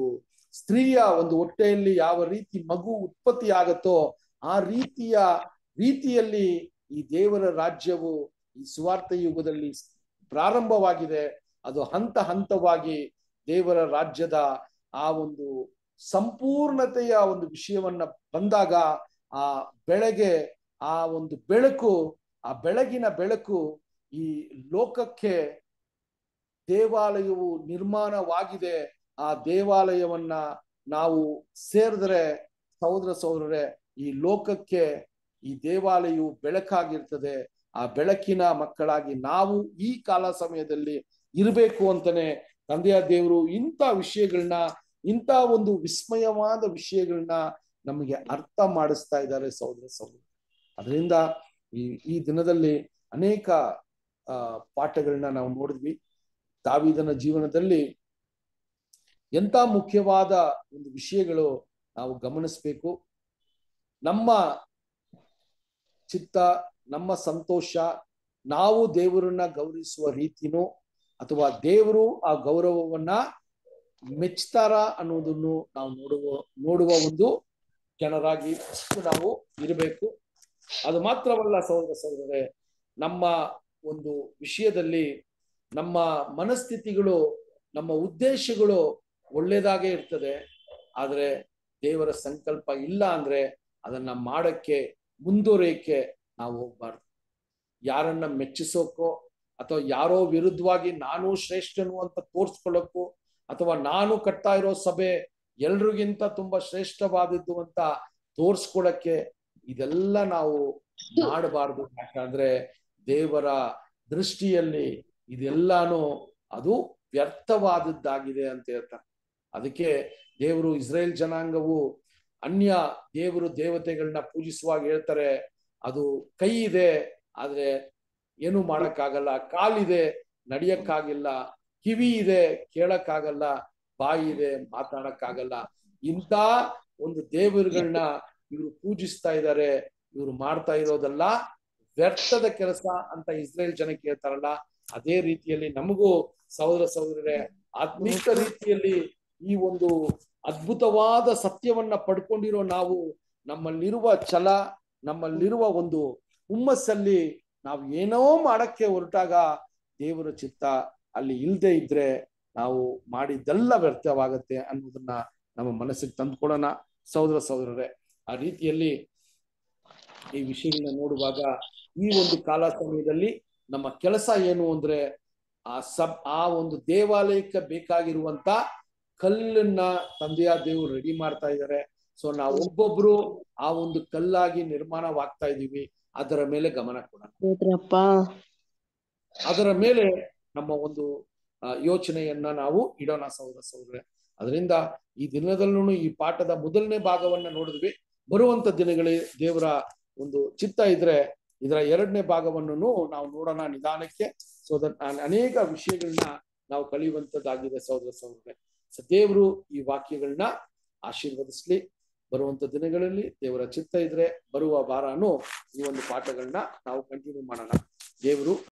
ಸ್ತ್ರೀಯ ಒಂದು ಹೊಟ್ಟೆಯಲ್ಲಿ ಯಾವ ರೀತಿ ಮಗು ಉತ್ಪತ್ತಿ ಆಗತ್ತೋ ಆ ರೀತಿಯ ರೀತಿಯಲ್ಲಿ ಈ ದೇವರ ರಾಜ್ಯವು ಈ ಸುವಾರ್ಥ ಯುಗದಲ್ಲಿ ಪ್ರಾರಂಭವಾಗಿದೆ. ಅದು ಹಂತ ಹಂತವಾಗಿ ದೇವರ ರಾಜ್ಯದ ಆ ಒಂದು ಸಂಪೂರ್ಣತೆಯ ಒಂದು ವಿಷಯವನ್ನ ಬಂದಾಗ ಆ ಬೆಳಗ್ಗೆ ಆ ಒಂದು ಬೆಳಕು, ಆ ಬೆಳಗಿನ ಬೆಳಕು ಈ ಲೋಕಕ್ಕೆ ದೇವಾಲಯವು ನಿರ್ಮಾಣವಾಗಿದೆ. ಆ ದೇವಾಲಯವನ್ನ ನಾವು ಸೇರಿದ್ರೆ ಸಹೋದರ ಸಹೋದರರೇ, ಈ ಲೋಕಕ್ಕೆ ಈ ದೇವಾಲಯವು ಬೆಳಕಾಗಿರ್ತದೆ. ಆ ಬೆಳಕಿನ ಮಕ್ಕಳಾಗಿ ನಾವು ಈ ಕಾಲ ಸಮಯದಲ್ಲಿ ಇರಬೇಕು ಅಂತಾನೆ ತಂದೆಯ ದೇವರು ಇಂಥ ವಿಷಯಗಳನ್ನ, ಇಂಥ ಒಂದು ವಿಸ್ಮಯವಾದ ವಿಷಯಗಳನ್ನ ನಮಗೆ ಅರ್ಥ ಮಾಡಿಸ್ತಾ ಇದ್ದಾರೆ ಸಹೋದರ ಸಹೋದರ. ಅದರಿಂದ ಈ ಈ ದಿನದಲ್ಲಿ ಅನೇಕ ಪಾಠಗಳನ್ನ ನಾವು ನೋಡಿದ್ವಿ. ದಾವಿದನ ಜೀವನದಲ್ಲಿ ಎಂತ ಮುಖ್ಯವಾದ ಒಂದು ವಿಷಯಗಳು ನಾವು ಗಮನಿಸ್ಬೇಕು. ನಮ್ಮ ಚಿತ್ತ ನಮ್ಮ ಸಂತೋಷ, ನಾವು ದೇವರನ್ನ ಗೌರವಿಸುವ ರೀತಿನೋ ಅಥವಾ ದೇವರು ಆ ಗೌರವವನ್ನ ಮೆಚ್ತಾರ ಅನ್ನೋದನ್ನು ನಾವು ನೋಡುವ ನೋಡುವ ಒಂದು ಜನರಾಗಿ ನಾವು ಇರಬೇಕು. ಅದು ಮಾತ್ರವಲ್ಲ ಸಹೋದರ ಸಹೋದರರೇ, ನಮ್ಮ ಒಂದು ವಿಷಯದಲ್ಲಿ ನಮ್ಮ ಮನಸ್ಥಿತಿಗಳು, ನಮ್ಮ ಉದ್ದೇಶಗಳು ಒಳ್ಳೇದಾಗೆ ಇರ್ತದೆ. ಆದರೆ ದೇವರ ಸಂಕಲ್ಪ ಇಲ್ಲ ಅಂದ್ರೆ ಅದನ್ನ ಮಾಡಕ್ಕೆ, ಮುಂದುವರಿಯಕ್ಕೆ ನಾವು ಹೋಗ್ಬಾರ್ದು ಯಾರನ್ನ ಮೆಚ್ಚಿಸೋಕೋ, ಅಥವಾ ಯಾರೋ ವಿರುದ್ಧವಾಗಿ ನಾನು ಶ್ರೇಷ್ಠನು ಅಂತ ತೋರ್ಸ್ಕೊಳ್ಳೋಕ್ಕೂ ಅಥವಾ ನಾನು ಕಟ್ತಾ ಇರೋ ಸಭೆ ಎಲ್ರಿಗಿಂತ ತುಂಬಾ ಶ್ರೇಷ್ಠವಾದದ್ದು ಅಂತ ತೋರ್ಸ್ಕೊಳಕ್ಕೆ ಇದೆಲ್ಲ ನಾವು ಮಾಡಬಾರ್ದು. ಯಾಕಂದ್ರೆ ದೇವರ ದೃಷ್ಟಿಯಲ್ಲಿ ಇದೆಲ್ಲಾನು ಅದು ವ್ಯರ್ಥವಾದದ್ದಾಗಿದೆ ಅಂತ ಹೇಳ್ತಾರೆ. ಅದಕ್ಕೆ ದೇವರು ಇಸ್ರೇಲ್ ಜನಾಂಗವು ಅನ್ಯ ದೇವರು ದೇವತೆಗಳನ್ನ ಪೂಜಿಸುವಾಗ ಹೇಳ್ತಾರೆ ಅದು ಕೈ ಇದೆ, ಆದ್ರೆ ಏನು ಮಾಡಕ್ಕಾಗಲ್ಲ ಕಾಲಿದೆ ನಡಿಯಕ್ಕಾಗಿಲ್ಲ, ಕಿವಿ ಇದೆ, ಕೇಳಕ್ಕಾಗಲ್ಲ, ಬಾಯಿ ಇದೆ, ಮಾತಾಡಕ್ಕಾಗಲ್ಲ. ಇಂಥ ಒಂದು ದೇವರುಗಳನ್ನ ಇವರು ಪೂಜಿಸ್ತಾ ಇದ್ದಾರೆ ಇವರು ಮಾಡ್ತಾ ಇರೋದಲ್ಲ, ವ್ಯರ್ಥದ ಕೆಲಸ ಅಂತ ಇಸ್ರೇಲ್ ಜನ ಕೇಳ್ತಾರಲ್ಲ, ಅದೇ ರೀತಿಯಲ್ಲಿ ನಮಗೂ ಸಹೋದರ ಸಹೋದರರೇ, ಆತ್ಮೀಕ ರೀತಿಯಲ್ಲಿ ಈ ಒಂದು ಅದ್ಭುತವಾದ ಸತ್ಯವನ್ನ ಪಡ್ಕೊಂಡಿರೋ ನಾವು ನಮ್ಮಲ್ಲಿರುವ ಛಲ ನಮ್ಮಲ್ಲಿರುವ ಒಂದು ಹುಮ್ಮಸ್ಸಲ್ಲಿ ನಾವು ಏನೋ ಮಾಡಕ್ಕೆ ಹೊರಟಾಗ ದೇವರ ಚಿತ್ತ ಅಲ್ಲಿ ಇಲ್ಲದೆ ಇದ್ರೆ ನಾವು ಮಾಡಿದ್ದೆಲ್ಲ ವ್ಯರ್ಥವಾಗತ್ತೆ ಅನ್ನೋದನ್ನ ನಮ್ಮ ಮನಸ್ಸಿಗೆ ತಂದ್ಕೊಡೋಣ ಸಹೋದರ ಸಹೋದರರೇ, ಆ ರೀತಿಯಲ್ಲಿ ಈ ವಿಷಯಗಳನ್ನ ನೋಡುವಾಗ ಈ ಒಂದು ಕಾಲ ಸಮಯದಲ್ಲಿ ನಮ್ಮ ಕೆಲಸ ಏನು ಅಂದ್ರೆ ಆ ಸಬ್, ಆ ಒಂದು ದೇವಾಲಯಕ್ಕೆ ಬೇಕಾಗಿರುವಂತ ಕಲ್ಲನ್ನ ತಂದೆಯ ದೇವರು ರೆಡಿ ಮಾಡ್ತಾ ಇದ್ದಾರೆ. ಸೊ ನಾವು ಒಬ್ಬೊಬ್ರು ಆ ಒಂದು ಕಲ್ಲಾಗಿ ನಿರ್ಮಾಣವಾಗ್ತಾ ಇದೀವಿ ಅದರ ಮೇಲೆ ಗಮನ ಕೊಡೋಣ. ಅದರ ಮೇಲೆ ನಮ್ಮ ಒಂದು ಯೋಚನೆಯನ್ನ ನಾವು ಇಡೋಣ ಸಹೋದರ ಸಹೋದರ ಅದರಿಂದ ಈ ದಿನದಲ್ಲೂ ಈ ಪಾಠದ ಮೊದಲನೇ ಭಾಗವನ್ನ ನೋಡಿದ್ವಿ. ಬರುವಂತ ದಿನಗಳೇ ದೇವರ ಒಂದು ಚಿತ್ತ ಇದ್ರೆ ಇದರ ಎರಡನೇ ಭಾಗವನ್ನು ನಾವು ನೋಡೋಣ ನಿಧಾನಕ್ಕೆ. ಸೊ ಅನೇಕ ವಿಷಯಗಳನ್ನ ನಾವು ಕಲಿಯುವಂತದ್ದಾಗಿದೆ ಸಹೋದರ ಸಹೋದರ ದೇವರು ಈ ವಾಕ್ಯಗಳನ್ನ ಆಶೀರ್ವದಿಸ್ಲಿ. ಬರುವಂತ ದಿನಗಳಲ್ಲಿ ದೇವರ ಚಿತ್ತ ಇದ್ರೆ ಬರುವ ವಾರನು ಈ ಒಂದು ಪಾಠಗಳನ್ನ ನಾವು ಕಂಟಿನ್ಯೂ ಮಾಡೋಣ. ದೇವರು